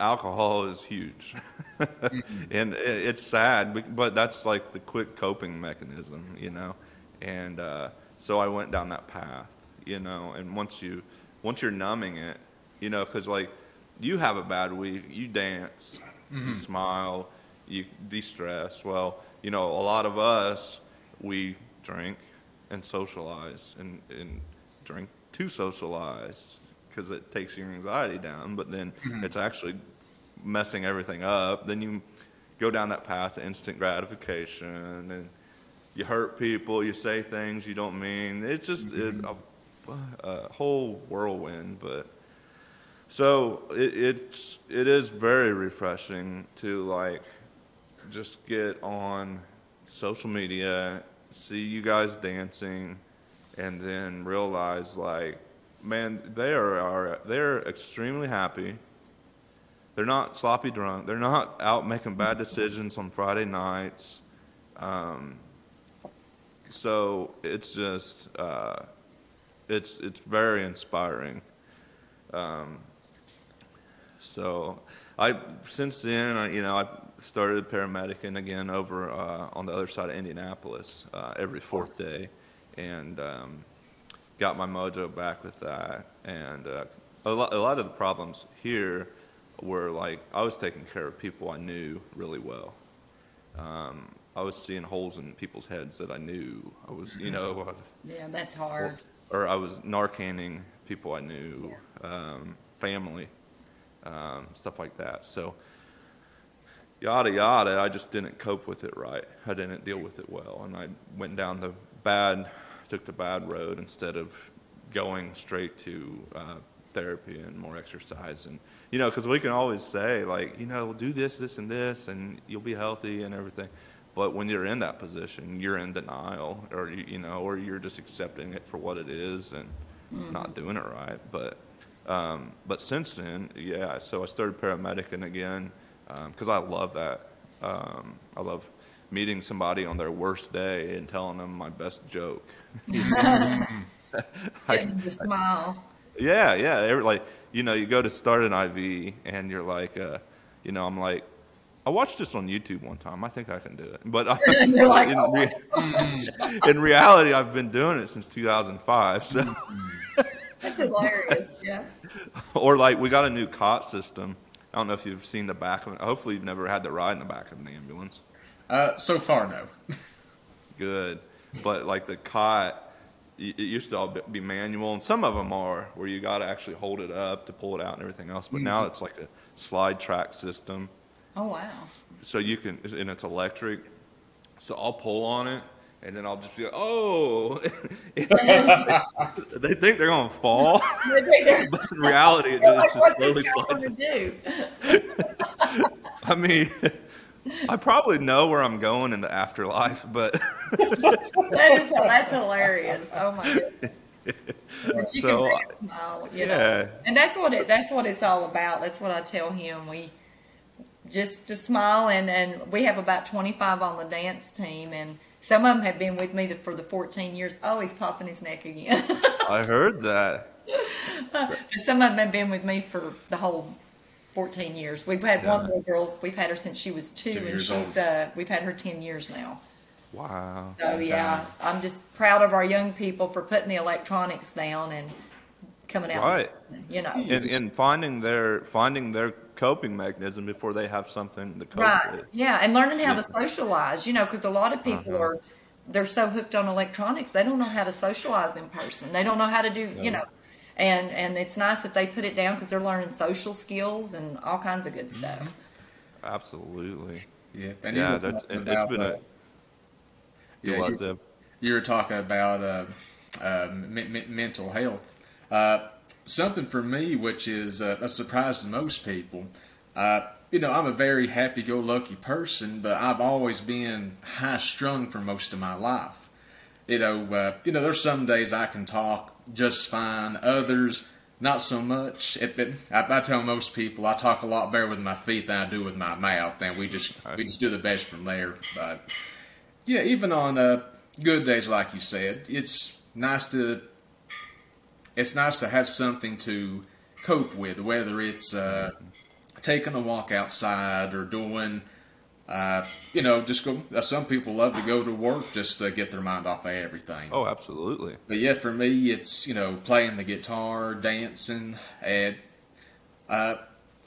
alcohol is huge. and it's sad, but that's like the quick coping mechanism, you know. And uh, so I went down that path, you know. And once you, once you're numbing it, you know, because like you have a bad week, you dance, you mm-hmm. smile, you de-stress. Well, you know, a lot of us we drink and socialize and, and drink to socialize because it takes your anxiety down, but then mm-hmm. it's actually messing everything up. Then you go down that path of instant gratification and you hurt people, you say things you don't mean. It's just it, mm-hmm. uh, a, whole whirlwind, but so it, it's it is very refreshing to like just get on social media, see you guys dancing, and then realize like, man, they are, are they're extremely happy. They're not sloppy drunk. They're not out making bad decisions on Friday nights. Um, so it's just uh, it's it's very inspiring. Um, so I since then I, you know I started paramedicing again over uh, on the other side of Indianapolis uh, every fourth day, and um, got my mojo back with that. And uh, a, lot, a lot of the problems here were like I was taking care of people I knew really well. Um, I was seeing holes in people's heads that I knew. I was, you know, Yeah, that's hard. Or I was Narcaning people I knew, um, family, um, stuff like that. So, yada yada. I just didn't cope with it right. I didn't deal with it well, and I went down the bad, took the bad road instead of going straight to uh, therapy and more exercise. And you know, because we can always say like, you know, do this, this, and this, and you'll be healthy and everything. But when you're in that position, you're in denial, or you, know, or you're just accepting it for what it is and not doing it right. But um, but since then, yeah. So I started paramedicing again because I love that. Um, I love meeting somebody on their worst day and telling them my best joke. Getting the smile. Yeah, yeah. Every, like, you know, you go to start an IV and you're like, uh, you know, I'm like, I watched this on YouTube one time. I think I can do it. But I, like, in, "Oh, re- in reality, I've been doing it since 2005. So, That's hilarious. Yeah. or like, we got a new cot system. I don't know if you've seen the back of it. Hopefully, you've never had to ride in the back of an ambulance. Uh, so far, no. Good. But like the cot, it used to all be- be manual, and some of them are where you got to actually hold it up to pull it out and everything else. But now it's like a slide track system. Oh wow. so you can and it's electric so i'll pull on it and then i'll just be like oh they think they're gonna fall but in reality it Like, just what slowly slides do? i mean i probably know where i'm going in the afterlife but That is that's hilarious. Oh my goodness. But you So, can smile, you know. And that's what it that's what it's all about. That's what I tell him. We just to smile and and we have about 25 on the dance team and some of them have been with me the, for the 14 years. Oh, he's popping his neck again. i heard that and some of them have been with me for the whole 14 years. We've had one little girl. We've had her since she was two, Two and she's old. uh, we've had her 10 years now. wow So yeah, I'm just proud of our young people for putting the electronics down and coming out. Right. You know. and, and finding their finding their coping mechanism before they have something to cope Right. with Yeah, and learning how to socialize. You know, because a lot of people Uh-huh. are they're so hooked on electronics they don't know how to socialize in person. They don't know how to do you know. And and it's nice that they put it down because they're learning social skills and all kinds of good stuff. absolutely Yeah, and yeah that's talking and it's about, been uh, a yeah, you you- you were talking about uh, uh, me- me- mental health. Uh, something for me, which is uh, a surprise to most people. Uh, you know, I'm a very happy-go-lucky person, but I've always been high-strung for most of my life. You know, uh, you know, there's some days I can talk just fine. Others, not so much. It, it, I, I tell most people I talk a lot better with my feet than I do with my mouth, and we just we just do the best from there. But yeah, even on uh, good days, like you said, it's nice to it's nice to have something to cope with, whether it's uh, taking a walk outside or doing, uh, you know, just go. Uh, some people love to go to work just to get their mind off of everything. oh absolutely But yeah, for me, it's you know playing the guitar, dancing, and uh,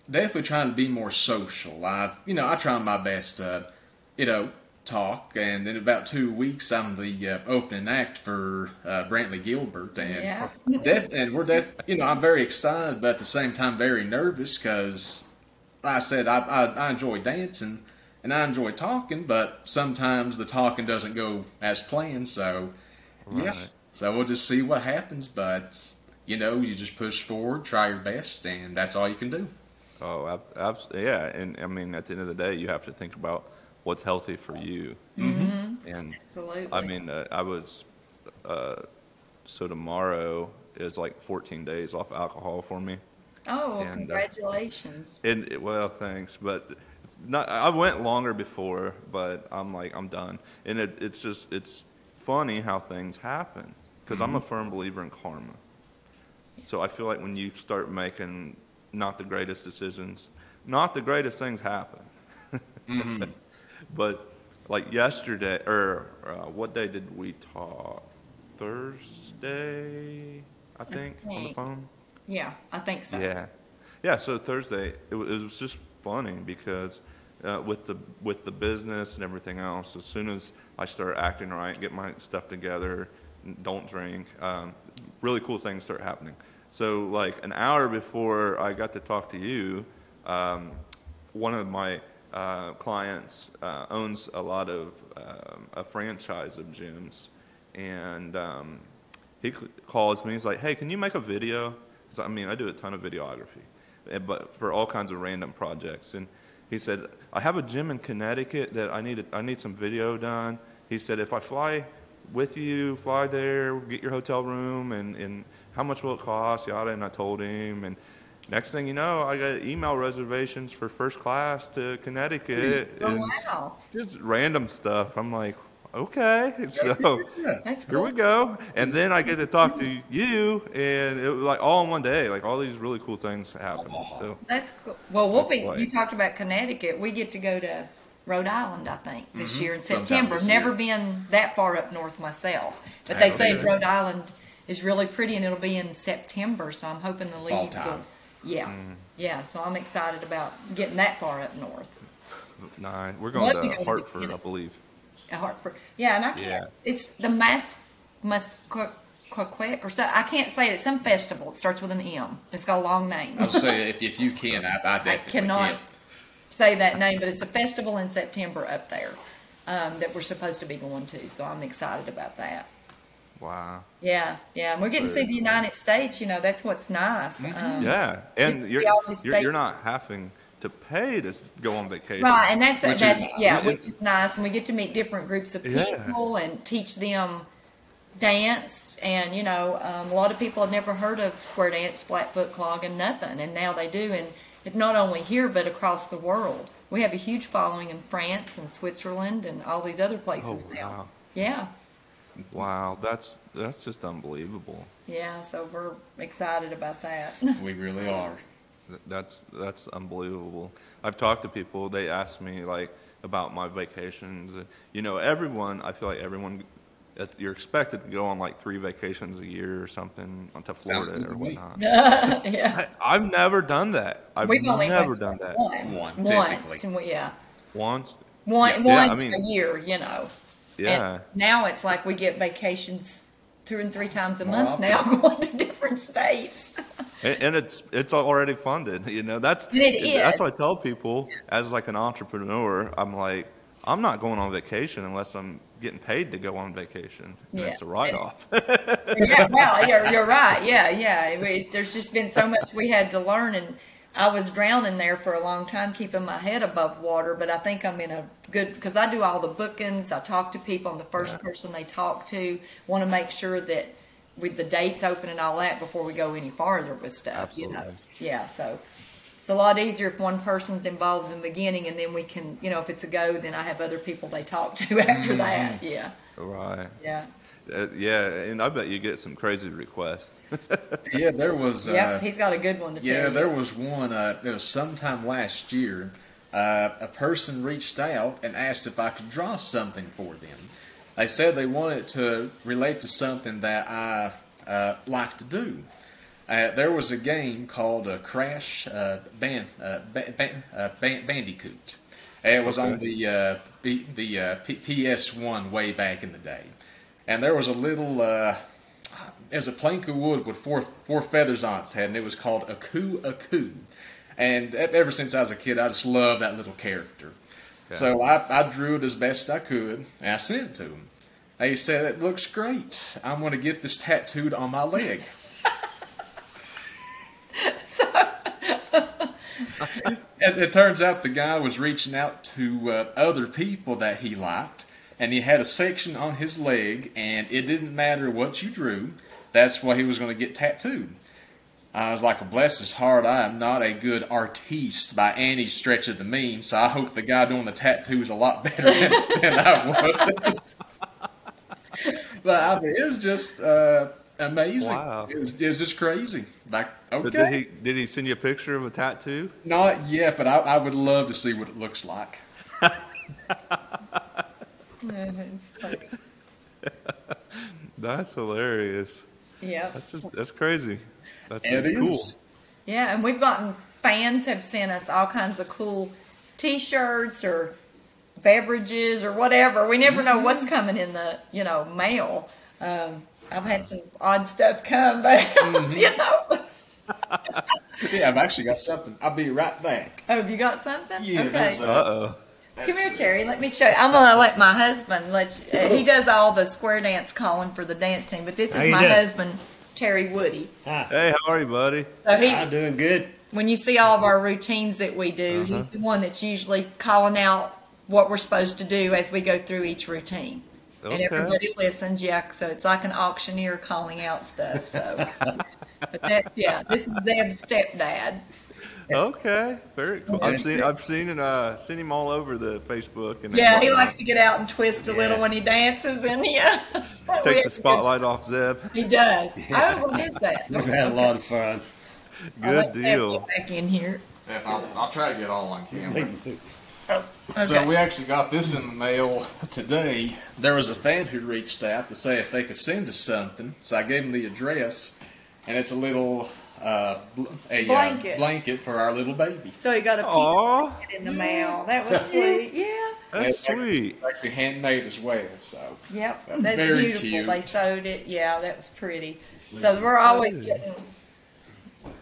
definitely trying to be more social. I've you know I try my best to you know talk, and in about two weeks, I'm the uh, opening act for uh, Brantley Gilbert, and Yeah. def- and we're def- you know I'm very excited, but at the same time very nervous because, like I said, I, I I enjoy dancing and I enjoy talking, but sometimes the talking doesn't go as planned, so yeah, Right. so we'll just see what happens, but you know you just push forward, try your best, and that's all you can do. Oh, ab- abs- yeah. And I mean, at the end of the day, you have to think about what's healthy for you. Mm-hmm. And Absolutely. I mean, uh, I was, uh, so tomorrow is like 14 days off alcohol for me. oh, well, and, uh, congratulations. And well, thanks, but it's not. I went longer before, but I'm like I'm done. And it, it's just it's funny how things happen because I'm a firm believer in karma. So I feel like when you start making not the greatest decisions, not the greatest things happen. But like yesterday, or uh, what day did we talk? Thursday, I think, on the phone. yeah, I think so. Yeah, yeah. So Thursday, it, wa- it was just funny because uh, with the with the business and everything else, as soon as I start acting right, get my stuff together, don't drink, um, really cool things start happening. So like an hour before I got to talk to you, um, one of my uh, clients uh, owns a lot of um, a franchise of gyms, and um, he calls me. He's like, "Hey, can you make a video?" I mean, I do a ton of videography, eh, but for all kinds of random projects. And he said, "I have a gym in Connecticut that I need. I need some video done." He said, "If I fly with you, fly there, get your hotel room, and and how much will it cost?" Yada. And I told him, and next thing you know, I got email reservations for first class to Connecticut. Oh, wow. Just random stuff. I'm like, okay, so. That's Here we go. And then I get to talk to you, and it was like all in one day. Like all these really cool things happen. So That's cool. Well, we'll be. Like- you talked about Connecticut. We get to go to Rhode Island, I think, this mm-hmm. year in September. this Never been that far up north myself, but they say. Rhode Island is really pretty, and it'll be in September. So I'm hoping the leaves will. Time. Yeah, Mm. yeah. So I'm excited about getting that far up north. nine. We're going Love to to go to Hartford, I believe. At Hartford. Yeah, and I can't. Yeah. It's the Mass Musquequick or so. I can't say it. It's some festival. It starts with an M. It's got a long name. I'll say if, if you can, I, I definitely cannot can. say that name, but it's a festival in September up there um, that we're supposed to be going to. So I'm excited about that. Wow. Yeah, yeah, and we're getting to see the United States. You know, that's what's nice. Um, Yeah, and you're, you're you're not having to pay to go on vacation. Right, and that's is that's nice. yeah, which is nice, and we get to meet different groups of Yeah. people and teach them dance. And you know, um, a lot of people have never heard of square dance, flat foot clogging, nothing, and now they do, and not only here but across the world. We have a huge following in France and Switzerland and all these other places Oh, now. wow. Yeah, Wow, that's that's just unbelievable. yeah, so we're excited about that. We really are. That's that's unbelievable. I've talked to people. They ask me like about my vacations. You know, everyone. I feel like everyone. You're expected to go on like three vacations a year or something onto Sounds Florida or whatnot. yeah, I, I've never done that. I've we've only never done that one, One, one, typically. yeah, once. one, Yeah, once I mean- a year, you know. Yeah. And now it's like we get vacations two and three times a More month now, going to different states. And, and it's it's already funded. You know, that's it That's what I tell people as like an entrepreneur. I'm like, I'm not going on vacation unless I'm getting paid to go on vacation. Yeah. It's a write off. yeah, well, you're, you're right. Yeah, yeah. Was, there's just been so much we had to learn, and I was drowning there for a long time, keeping my head above water. But I think I'm in a good because I do all the bookings. I talk to people. I'm the first person they talk to. Want to make sure that with the dates open and all that before we go any farther with stuff. You know. Yeah. So. It's a lot easier if one person's involved in the beginning, and then we can, you know, if it's a go, then I have other people they talk to after mm-hmm. that. Yeah, right. yeah. Uh, yeah, and I bet you get some crazy requests. Yeah, there was. Uh, Yep, he's got a good one to tell Yeah, there was one. Uh, it was sometime last year. Uh, a person reached out and asked if I could draw something for them. They said they wanted to relate to something that I uh, like to do. Uh, there was a game called uh, Crash uh, Ban- uh, ba- uh, Ban- Bandicoot, It was on the uh, B, the uh, P- PS1 way back in the day, and there was a little. Uh, it was a plank of wood with four four feathers on its head, and it was called Aku Aku. And ever since I was a kid, I just loved that little character. So I, I drew it as best I could, and I sent it to him. And he said, "It looks great. I'm going to get this tattooed on my leg." it, it turns out the guy was reaching out to uh, other people that he liked, and he had a section on his leg, and it didn't matter what you drew. That's what he was going to get tattooed. I was like, well, bless his heart, I am not a good artiste by any stretch of the means, so I hope the guy doing the tattoo is a lot better than, than I was. but I mean, it was just uh, amazing. Wow. It, was, it was just crazy. Like, okay. So did he did he send you a picture of a tattoo? Not yet, but I, I would love to see what it looks like. It's funny. That's hilarious. Yeah. That's just that's crazy. That's, It that's cool. Yeah, and we've gotten fans have sent us all kinds of cool T-shirts or beverages or whatever. We never know what's coming in the you know mail. Um, I've had some odd stuff come, but you know. Yeah, I've actually got something. I'll be right back. Oh, have you got something? Yeah, okay. Uh oh. Come here, Terry. Let me show you. I'm gonna let my husband let you. Uh, he does all the square dance calling for the dance team, but this is my doing? husband, Terry Woody. Hi. Hey, how are you, buddy? So he, I'm doing good. when you see all of our routines that we do, he's the one that's usually calling out what we're supposed to do as we go through each routine. And everybody listens, yeah. So it's like an auctioneer calling out stuff. So, but that's yeah. This is Zeb's stepdad. Okay, very cool. I've seen I've seen it, uh seen him all over the Facebook and Yeah, he likes to get out and twist a little when he dances, and yeah, take the spotlight off Zeb. He does. Oh, what is that? We've had a lot of fun. I'll Good deal. Get back in here. I'll, I'll try to get all on camera. Okay. So we actually got this in the mail today. There was a fan who reached out to say if they could send us something. So I gave them the address, and it's a little uh, a Blanket. Uh, blanket for our little baby. So he got a Aw, peanut in the mail. That was sweet. Yeah. that's It's actually- sweet. Actually handmade as well. So Yep. That's That's very beautiful. cute. They sewed it. Yeah, that was pretty. So we're always getting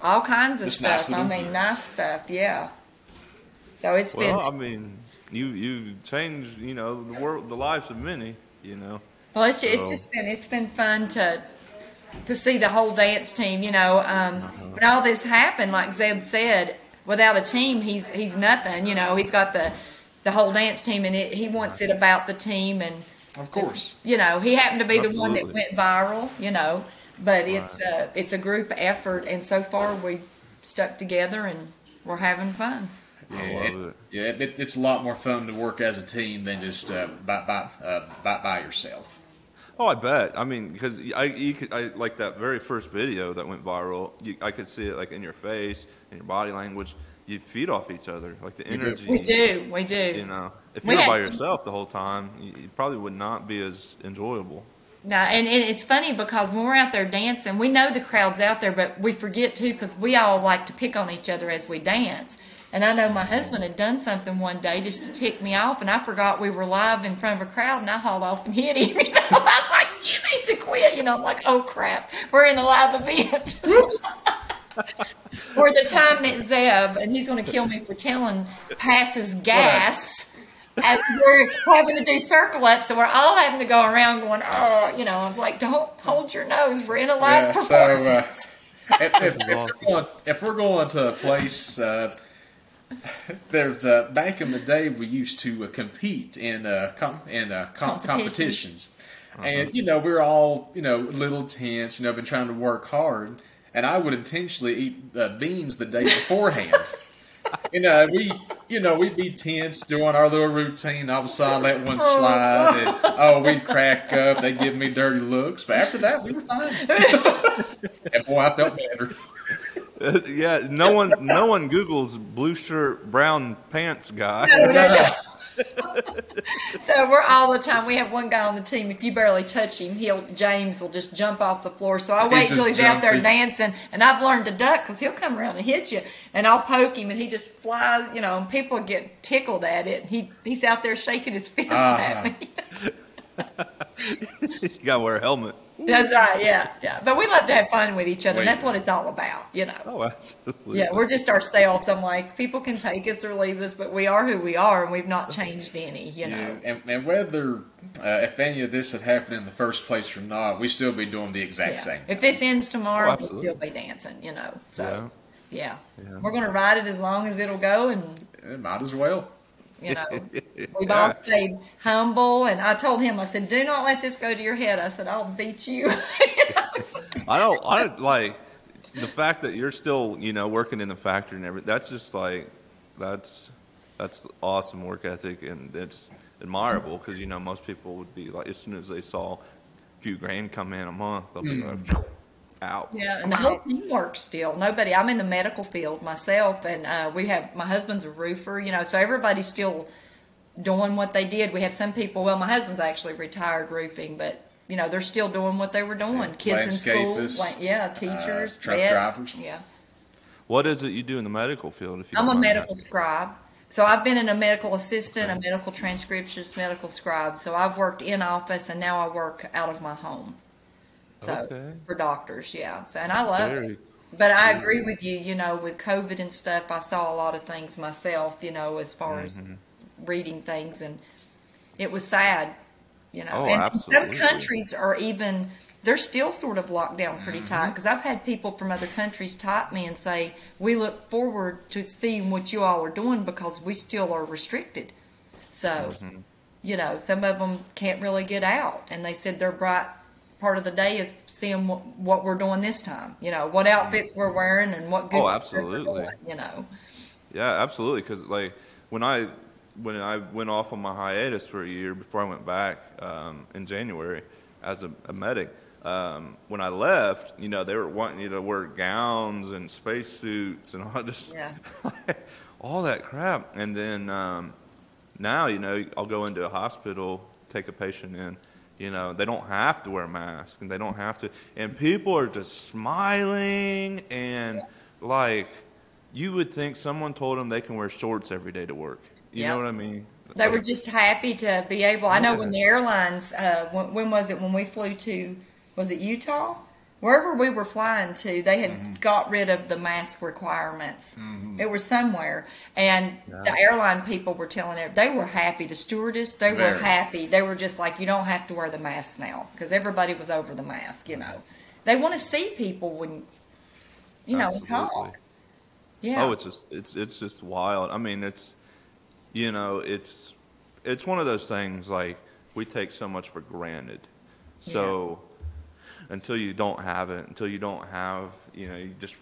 all kinds of Just nice stuff. I mean, gifts. nice stuff. Yeah. So it's been. Well, I mean, you you changed you know the world the lives of many. You know. Well, it's just, it's just been it's been fun to to see the whole dance team. You know, um, when all this happened, like Zeb said, without a team, he's he's nothing. You know, he's got the the whole dance team, and it, he wants it about the team. And of course, you know, he happened to be the one that went viral. You know, but it's a it's a group effort, and so far we stuck together and we're having fun. I yeah, love it. yeah, it, it's a lot more fun to work as a team than just uh, by by, uh, by by yourself. Oh, I bet. I mean, because I, you could, I like that very first video that went viral. You, I could see it like in your face, in your body language. You feed off each other, like the do. energy. We do, we do. You know, if We you were by yourself the whole time, you, you probably would not be as enjoyable. No, and, and it's funny because when we're out there dancing, we know the crowd's out there, but we forget too because we all like to pick on each other as we dance. And I know my husband had done something one day just to tick me off, and I forgot we were live in front of a crowd, and I hauled off and hit him. You know, I was like, "You need to quit." You know, I'm like, "Oh crap, we're in a live event." or the time that Zeb, and he's going to kill me for telling, passes gas as we're having to do circle ups, so we're all having to go around going, oh, you know, I was like, don't hold your nose. We're in a live Yeah, so uh, if, if, if, we're going, if we're going to a place, uh, there's uh, back in the day we used to uh, compete in uh, com- in uh, com- Competition. competitions, and you know we're all you know a little tense, you know, been trying to work hard, and I would intentionally eat uh, beans the day beforehand. You know, we, you know, we'd be tense doing our little routine. All of a sudden, let one slide, and oh, we'd crack up. They'd give me dirty looks, but after that, we were fine. and boy, I felt better. yeah, no one, no one Google's blue shirt, brown pants guy. No, no, no. so we're all the time. We have one guy on the team. If you barely touch him, he'll James will just jump off the floor. So I wait till he's out there dancing, and I've learned to duck because he'll come around and hit you, and I'll poke him, and he just flies. You know, and people get tickled at it. He he's out there shaking his fist Uh-huh. at me. you gotta wear a helmet. That's right. Yeah, yeah. But we love to have fun with each other. and That's what it's all about. You know. Oh, absolutely. Yeah, we're just ourselves. I'm like, people can take us or leave us, but we are who we are, and we've not changed any. You know. Yeah, and, and whether uh, if any of this had happened in the first place or not, we still be doing the exact Yeah. same. If this ends tomorrow, Oh, we'll still be dancing. You know. So Yeah. yeah, Yeah. we're gonna ride it as long as it'll go, and It might as well. You know, we've all stayed humble. And I told him, I said, do not let this go to your head. I said, I'll beat you. I don't. I don't like the fact that you're still, you know, working in the factory and everything. That's just like that's that's awesome work ethic, and it's admirable because you know most people would be like, as soon as they saw a few grand come in a month, they'll be like, mm. Out. Yeah, and the whole team works still. Nobody. I'm in the medical field myself, and uh, we have my husband's a roofer. You know, so everybody's still doing what they did. We have some people. Well, my husband's actually retired roofing, but you know they're still doing what they were doing. Kids in school, like, yeah, uh, teachers, truck vets, drivers. Yeah, What is it you do in the medical field? If you I'm a medical asking? scribe. So I've been in a medical assistant, a medical transcriptionist, medical scribe. So I've worked in office, and now I work out of my home. So Okay. for doctors, yeah. So and I love Very it. But I agree with you. You know, with COVID and stuff, I saw a lot of things myself. You know, as far as Mm-hmm. reading things, and it was sad. You know, Oh, and absolutely. some countries are even they're still sort of locked down pretty tight Mm-hmm. because I've had people from other countries type me and say we look forward to seeing what you all are doing because we still are restricted. So, Mm-hmm. you know, some of them can't really get out, and they said their bright part of the day is seeing what, what we're doing this time. You know, what outfits we're wearing and what good Oh, absolutely. doing, You know, Yeah, absolutely. Because like when I when I went off on my hiatus for a year before I went back um, in January as a, a medic, um, when I left, you know, they were wanting you to wear gowns and spacesuits and all just Yeah. all that crap. And then um, now, you know, I'll go into a hospital, take a patient in. You know, they don't have to wear masks and they don't have to. And people are just smiling and like you would think someone told them they can wear shorts every day to work. You Yep. know what I mean? they were just happy to be able. I know Yeah. when the airlines, uh, when, when was it when we flew to, was it Utah? Wherever we were flying to, they had Mm-hmm. got rid of the mask requirements. It was somewhere, and the airline people were telling it they were happy. The stewardess, they were happy. They were just like, you don't have to wear the mask now because everybody was over the mask. You know, they want to see people when, you know, Absolutely. talk. Yeah. Oh, it's just it's it's just wild. I mean, it's you know, it's it's one of those things like we take so much for granted. So until you don't have it, until you don't have, you know, you just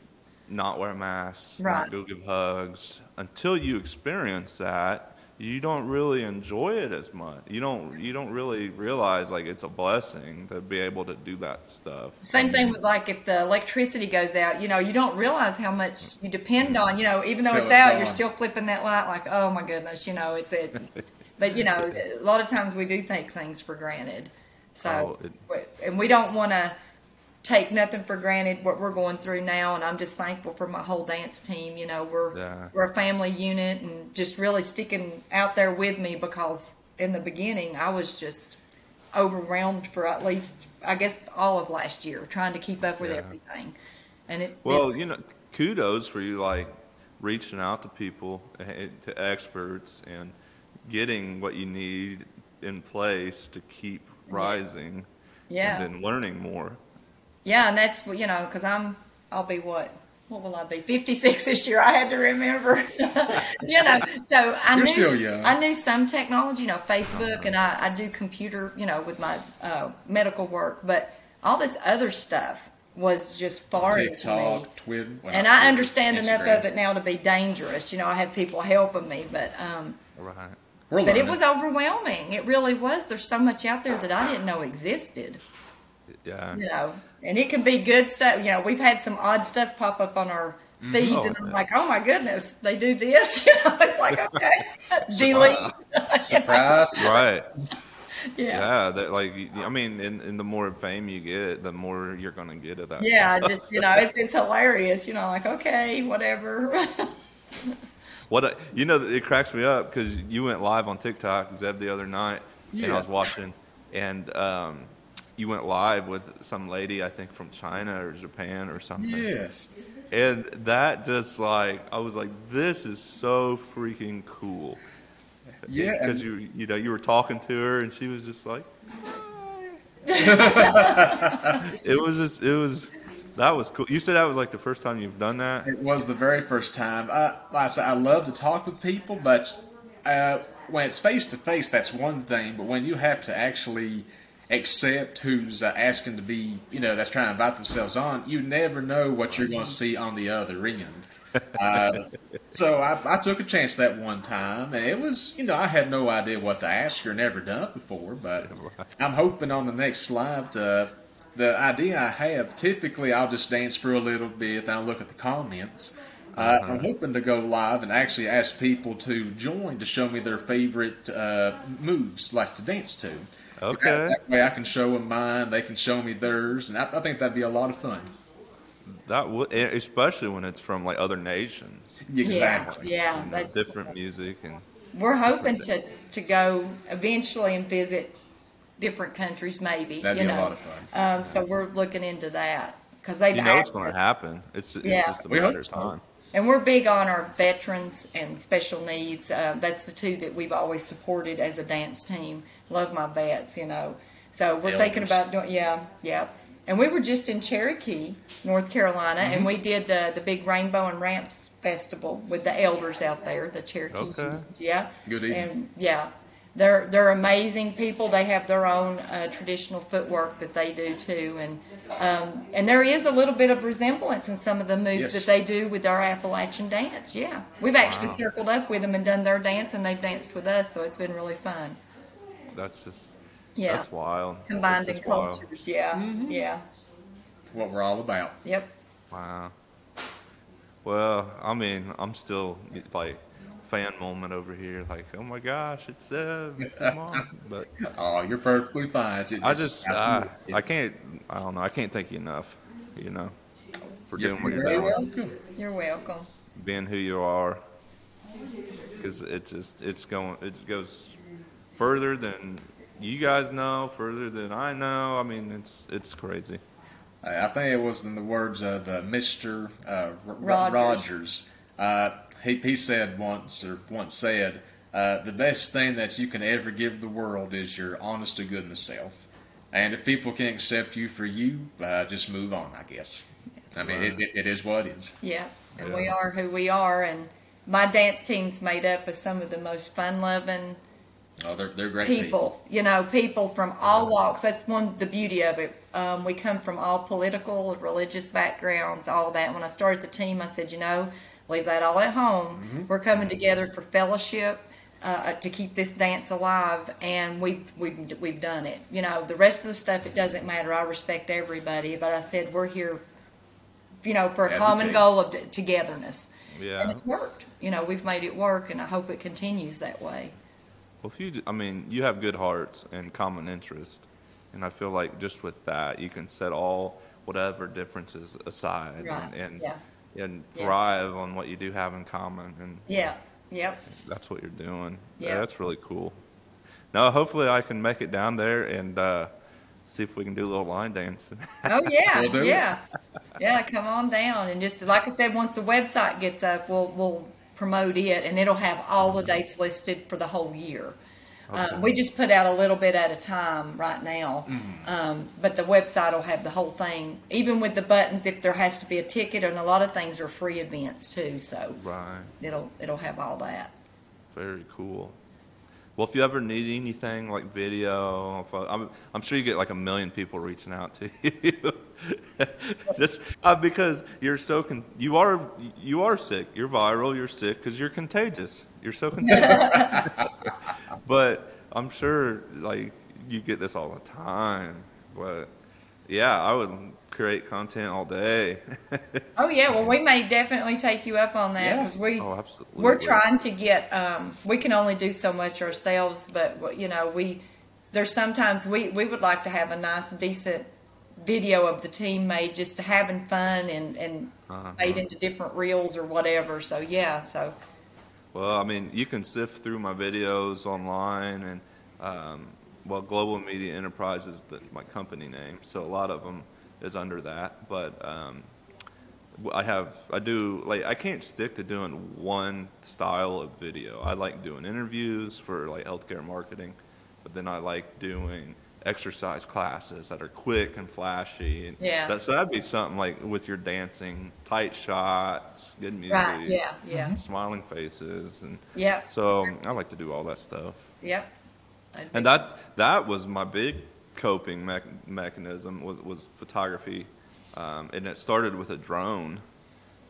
not wear masks, Right. not go give hugs, until you experience that, you don't really enjoy it as much. You don't you don't really realize like it's a blessing to be able to do that stuff. Same thing with like if the electricity goes out, you know, you don't realize how much you depend on, you know, even though Till it's it's out, gone. you're still flipping that light like, oh my goodness, you know, it's it. but you know, a lot of times we do take things for granted. So, Oh, it- and we don't want to take nothing for granted what we're going through now. And I'm just thankful for my whole dance team. You know, we're Yeah. we're a family unit and just really sticking out there with me because in the beginning I was just overwhelmed for at least I guess all of last year trying to keep up with Yeah. everything. And it's Well, it- you know, kudos for you, like reaching out to people, eh, to experts, and getting what you need in place to keep rising, yeah, and then learning more. yeah, and that's you know because I'm I'll be what. What will I be? Fifty six this year. I had to remember, you know. So I You're knew still young. I knew some technology, you know, Facebook, and I, I do computer, you know, with my uh, medical work. But all this other stuff was just foreign to me. TikTok, Twitter. well, and not I Twitter, understand enough of it now to be dangerous. You know, I have people helping me, but um, Right. We're but it was overwhelming. It really was. There's so much out there that I didn't know existed. Yeah. You know, and it can be good stuff. You know, we've had some odd stuff pop up on our mm-hmm. feeds, Oh, and I'm yeah. like, oh my goodness, they do this. You know, it's like okay, delete. Surprise! Right. Yeah. Yeah. That like i mean, and, and the more fame you get, the more you're gonna get of that. Yeah, just you know, it's it's hilarious. You know, like okay, whatever. What a, you know, it cracks me up because you went live on TikTok, Zeb, the other night, and I was watching, and um, you went live with some lady, I think from China or Japan or something. Yes. And that just like I was like, this is so freaking cool. Yeah. because you you know you were talking to her and she was just like, it was just it was that was cool. You said that was like the first time you've done that. It was the very first time. I, I said, I love to talk with people, but uh, when it's face to face, that's one thing. But when you have to actually accept who's uh, asking to be, you know, that's trying to invite themselves on, you never know what you're going to see on the other end. Uh, so I, I took a chance that one time, and it was, you know, I had no idea what to ask her, never done it before, but I'm hoping on the next live to. The idea I have, typically I'll just dance for a little bit, then I'll look at the comments. Uh, I'm hoping to go live and actually ask people to join to show me their favorite uh, moves, like to dance to. Okay. That, that way I can show them mine, they can show me theirs, and I, I think that'd be a lot of fun. That would, e, especially when it's from like other nations, Exactly. Yeah, yeah. you That's different music and we're hoping to to go eventually and visit different countries, maybe. That'd you be a know. lot of fun. Um, so we're looking into that because they've you know it's going to happen. It's, it's Yeah. just a We matter of time. And we're big on our veterans and special needs. Uh, that's the two that we've always supported as a dance team. Love my vets, you know. So we're thinking about doing, yeah, yeah. And we were just in Cherokee, North Carolina, and we did uh, the big Rainbow and Ramps Festival with the elders out there, the Cherokee. Okay. Yeah. Good evening. And yeah, they're they're amazing people. They have their own uh, traditional footwork that they do too, and um, and there is a little bit of resemblance in some of the moves Yes. that they do with our Appalachian dance. Yeah, we've actually circled up with them and done their dance, and they've danced with us, so it's been really fun. That's just Yeah, that's wild. combined That's in just wild. cultures. Yeah, yeah, What we're all about. yep. Wow. Well, I mean, I'm still like fan moment over here, like, oh my gosh, it's Zeb, it's my. But Oh, you're perfectly fine. It's- I just, I, I can't, I don't know, I can't thank you enough, you know, for You're doing what you're very doing, welcome. You're welcome. being who you are, because it just, it's going, it goes further than you guys know, further than I know. I mean, it's, it's crazy. I I think it was in the words of uh, Mr. Uh, R- Rogers. Rogers. Uh, he, he said once, or once said, uh, the best thing that you can ever give the world is your honest to goodness self. And if people can't accept you for you, uh, just move on, I guess. I mean, it, it, it is what it is. Yeah, and Yeah. we are who we are, and my dance team's made up of some of the most fun-loving Oh, they're, they're great people, you know, people from all walks. That's one the beauty of it. Um, we come from all political, religious backgrounds, all that. When I started the team, I said, you know, leave that all at home. We're coming together for fellowship. Uh, to keep this dance alive, and we've we've we've done it. You know, the rest of the stuff it doesn't matter. I respect everybody, but I said we're here, you know, for a As common goal of togetherness, and Yeah. it's worked. You know, we've made it work, and I hope it continues that way. Well, if you, I mean, you have good hearts and common interest, and I feel like just with that, you can set all whatever differences aside Right, and and, yeah. And Yeah. thrive on what you do have in common, and Yeah. Yep. that's what you're doing. Yeah. that's really cool. Now, hopefully, I can make it down there and uh, see if we can do a little line dancing. Oh yeah, We'll yeah, yeah. Come on down and just like I said, once the website gets up, we'll we'll promote it and it'll have all the dates listed for the whole year. Um, we just put out a little bit at a time right now, Mm-hmm. um, but the website will have the whole thing, even with the buttons. If there has to be a ticket, and a lot of things are free events too, so right. it'll it'll have all that. Very cool. Well, if you ever need anything like video, I'm, I'm sure you get like a million people reaching out to you. this uh, because you're so con- you are you are sick. You're viral. You're sick because you're contagious. You're so contagious. but I'm sure like you get this all the time. But yeah, I would create content all day. Oh yeah, well we may definitely take you up on that Yeah. because we oh, absolutely. we're trying to get. Um, we can only do so much ourselves, but you know we there's sometimes we we would like to have a nice decent video of the team made just to having fun and and Uh-huh. made into different reels or whatever. So yeah, so Well, I mean, you can sift through my videos online, and um, well, Global Media Enterprise is the, my company name, so a lot of them is under that. But um, I have, I do like, I can't stick to doing one style of video. I like doing interviews for like healthcare marketing, but then I like doing exercise classes that are quick and flashy. And Yeah. That, so that'd be something like with your dancing, tight shots, good music right, yeah, yeah, smiling faces and yep, so I like to do all that stuff. yep. I'd And that's that was my big coping mech- mechanism was, was photography, um, and it started with a drone.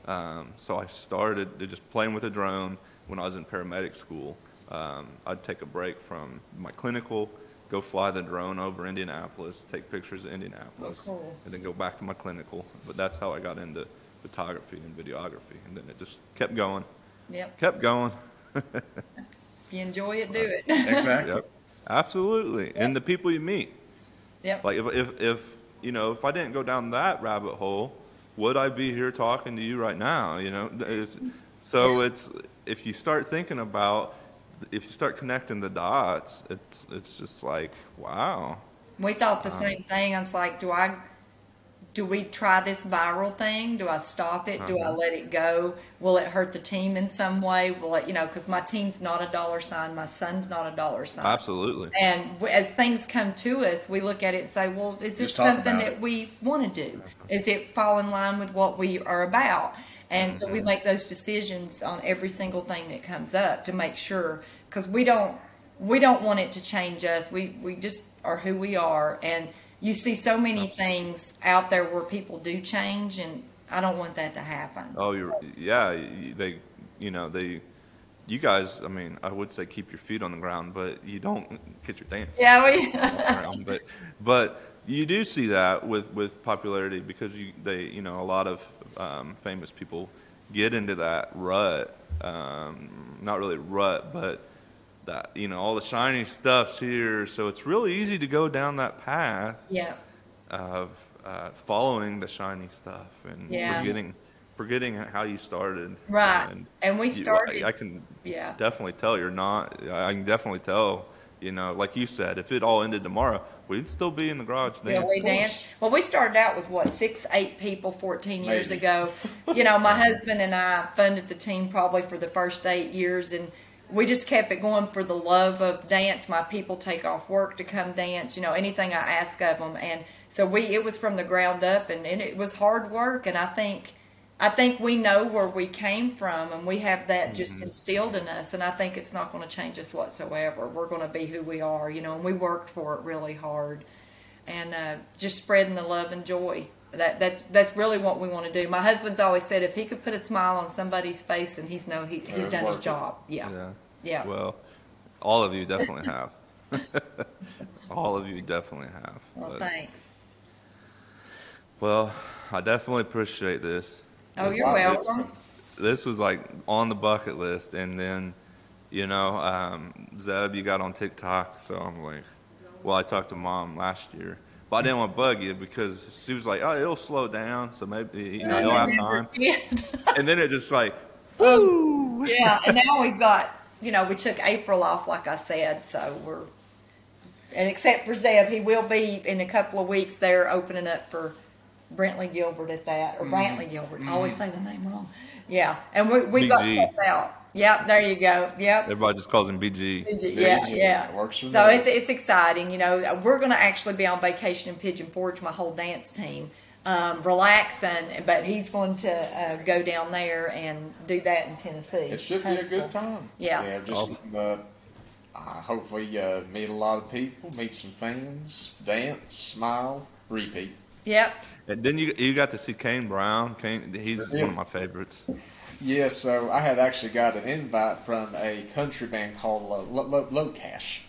Um, so I started just playing with a drone when I was in paramedic school. Um, I'd take a break from my clinical, go fly the drone over Indianapolis, take pictures of Indianapolis, Oh, cool. and then go back to my clinical. But that's how I got into photography and videography, and then it just kept going, Yep. kept going. If you enjoy it, do it. Exactly. Yep. Absolutely. And the people you meet. yep. Like if, if, if, you know, if I didn't go down that rabbit hole, would I be here talking to you right now? You know, it's, so Yeah. it's, if you start thinking about, if you start connecting the dots, it's, it's just like, wow. We thought the same thing. I was like, do I, do we try this viral thing? Do I stop it? Do I uh-huh. let it go? Will it hurt the team in some way? Will it, you know, because my team's not a dollar sign, my son's not a dollar sign. Absolutely. And as things come to us, we look at it and say, well, is this Just something that it. we want to do? Is it fall in line with what we are about? And so we make those decisions on every single thing that comes up to make sure, because we don't, we don't want it to change us. We, we just are who we are. And you see so many things out there where people do change, and I don't want that to happen. Oh, you're, yeah, they, you know, they, you guys, I mean, I would say keep your feet on the ground, but you don't get your dance. Yeah, we- ground. But, but you do see that with, with popularity because you, they, you know, a lot of um, famous people get into that rut. Um, not really rut, but that, you know, all the shiny stuff's here. So it's really easy to go down that path Yeah. of uh, following the shiny stuff and Yeah. forgetting forgetting how you started. Right. And we you- started- I, I can Yeah. definitely tell you're not. I can definitely tell. You know, like you said, if it all ended tomorrow, we'd still be in the garage Yeah, dancing. we danced. Well, we started out with what six, eight people, fourteen years Maybe. ago. You know, my husband and I funded the team probably for the first eight years, and we just kept it going for the love of dance. My people take off work to come dance. You know, anything I ask of them, and so we it was from the ground up, and, and it was hard work. And I think. I think we know where we came from, and we have that just instilled in us. And I think it's not going to change us whatsoever. We're going to be who we are, you know. And we worked for it really hard and uh, just spreading the love and joy. That that's that's really what we want to do. My husband's always said if he could put a smile on somebody's face, then he's know he, he's done his job. Yeah, Yeah. yeah. Well, all of you definitely have. all of you definitely have. well, But- thanks. well, I definitely appreciate this. Oh, you're welcome. this was like on the bucket list and then you know um, zeb you got on tiktok so i'm like well i talked to mom last year. But i didn't want to bug you because she was like oh it'll slow down so maybe you know you'll have time. and then it just like yeah, and now we've got you know we took April off, like I said, so we're and except for Zeb, he will be in a couple of weeks. They're opening up for Brentley Gilbert at that or Brantley Gilbert. I always say the name wrong. Yeah, and we we got stuff out. Yep, there you go. Yep. everybody just calls him bg Yeah, BG, yeah. it works for So me. it's it's exciting. You know, we're going to actually be on vacation in Pigeon Forge, my whole dance team, um, relaxing. But he's going to uh, go down there and do that in Tennessee. It should be a good time. Yeah. Yeah, just uh, uh, hopefully uh, meet a lot of people, meet some fans, dance, smile, repeat. Yep. And then you you got to see kane brown kane he's Yeah. one of my favorites Yeah, so I had actually got an invite from a country band called uh, Lo- Lo- LOCASH.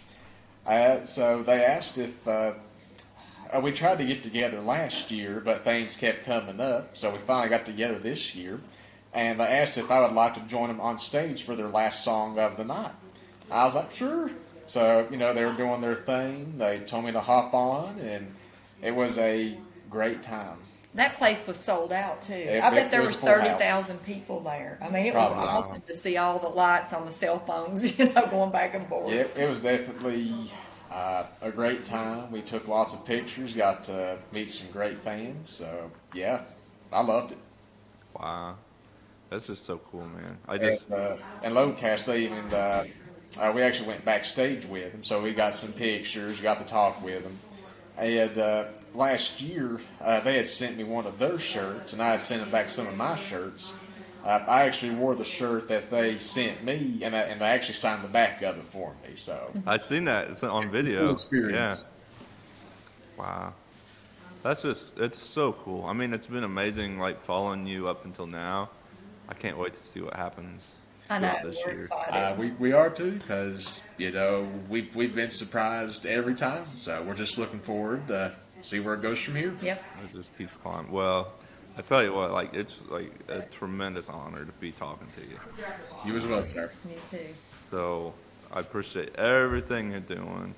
Uh, so they asked if uh, uh, we tried to get together last year, but things kept coming up, so we finally got together this year. And they asked if I would like to join them on stage for their last song of the night. I was like, sure. So, you know, they were doing their thing. They told me to hop on, and it was a great time. That place was sold out too. It- I bet it there was was thirty thousand people there. I mean, it Probably. was awesome to see all the lights on the cell phones, you know, going back and forth. It, it was definitely uh, a great time. We took lots of pictures, got to meet some great fans. So, yeah, I loved it. Wow. That's just so cool, man. I just, and, uh, and LOCASH, they even uh, uh, we actually went backstage with them, so we got some pictures, got to talk with them. And uh, last year, uh, they had sent me one of their shirts, and I had sent them back some of my shirts. Uh, I actually wore the shirt that they sent me, and I, and they actually signed the back of it for me. So I seen that. It's on video. cool experience. Yeah. Wow. That's just, it's so cool. I mean, it's been amazing, like, following you up until now. I can't wait to see what happens I know. this We're year. excited. Uh, we, we are too, because you know we've we've been surprised every time. So we're just looking forward to see where it goes from here. yep. It just keeps climbing. Well, I tell you what, like, it's like a tremendous honor to be talking to you. You as well, sir. Me too. So I appreciate everything you're doing.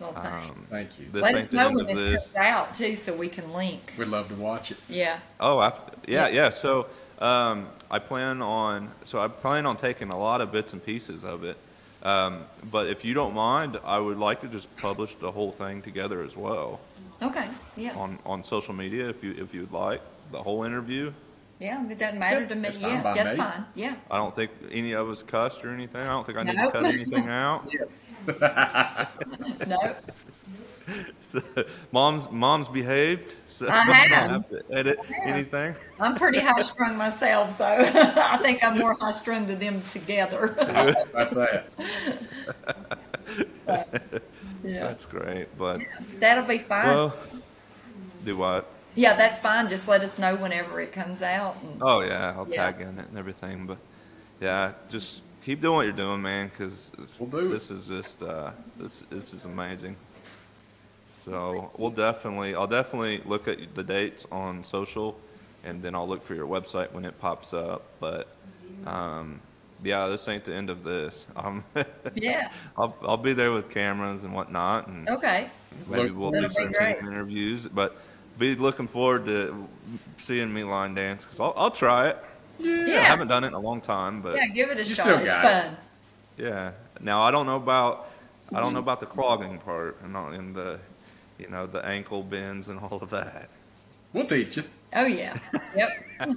Well, thanks. Um, Thank you. this Let us know when this this. comes out too, so we can link. We'd love to watch it. Yeah. Oh, I, yeah, Yeah. yeah. So um, I plan on so I plan on taking a lot of bits and pieces of it. Um, but if you don't mind, I would like to just publish the whole thing together as well Okay. Yeah. on, on social media if you if you'd like the whole interview. Yeah. It doesn't matter Yep, to me. that's fine Yeah. by That's me. fime. Yeah. I don't think any of us cussed or anything. I don't think I need No. to cut anything out. No. So, mom's mom's behaved, so I don't have. have to edit have. anything. I'm pretty high strung myself, so I think I'm more high strung than them together. Like that. Yeah. That's great, but That'll be fine. well, do what? yeah, that's fine. Just let us know whenever it comes out. And, Oh yeah, I'll Yeah. tag in it and everything. But yeah, just keep doing what you're doing, man, because We'll do this is just uh, this this is amazing. So we'll definitely, I'll definitely look at the dates on social, and then I'll look for your website when it pops up. But um, yeah, this ain't the end of this. Um, yeah. I'll I'll be there with cameras and whatnot, and Okay. maybe we'll do That'll be some great. team interviews. But be looking forward to seeing me line dance because I'll, I'll try it. I Yeah. I haven't done it in a long time, but Yeah. Give it a You shot. still It's it. fun. yeah. Now I don't know about I don't know about the clogging part and not in the you know the ankle bends and all of that. We'll teach you. Oh yeah. Yep.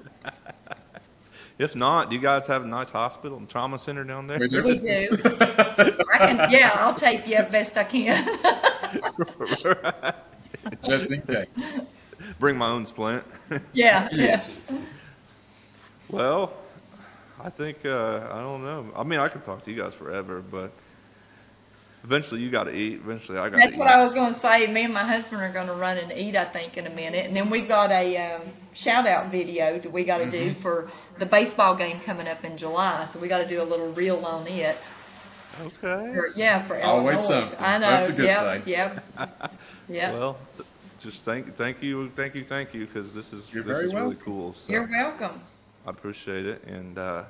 If not, do you guys have a nice hospital and trauma center down there? We do. I can. Yeah. I'll take you best I can. Just in case. Bring my own splint. yeah. Yes. well, I think uh, I don't know. I mean, I could talk to you guys forever, but eventually you got to eat. Eventually I got. That's to what eat. I was going to say. Me and my husband are going to run and eat, I think, in a minute. And then we've got a um, shout out video that we got to do for the baseball game coming up in July. So we got to do a little reel on it. Okay. For, yeah, for Illinois. Always something. I know. That's a good yep, thing. Yep. Yep. Well, just thank, thank you, thank you, thank you, because this is You're this very is really welcome. cool. So You're welcome. I appreciate it, and uh,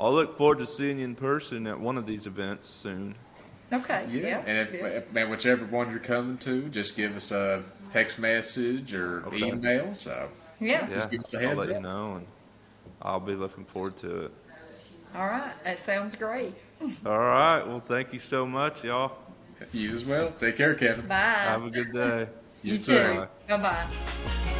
I'll look forward to seeing you in person at one of these events soon. Okay. Yeah. Yeah. And if, good. if whichever one you're coming to, just give us a text message or Okay. email. So yeah. Yeah, Just give us a I'll heads up. you know, and I'll be looking forward to it. All right. That sounds great. All right. Well, thank you so much, y'all. you as well. Take care, Kevin. Bye. Have a good day. you you too. too. Bye bye.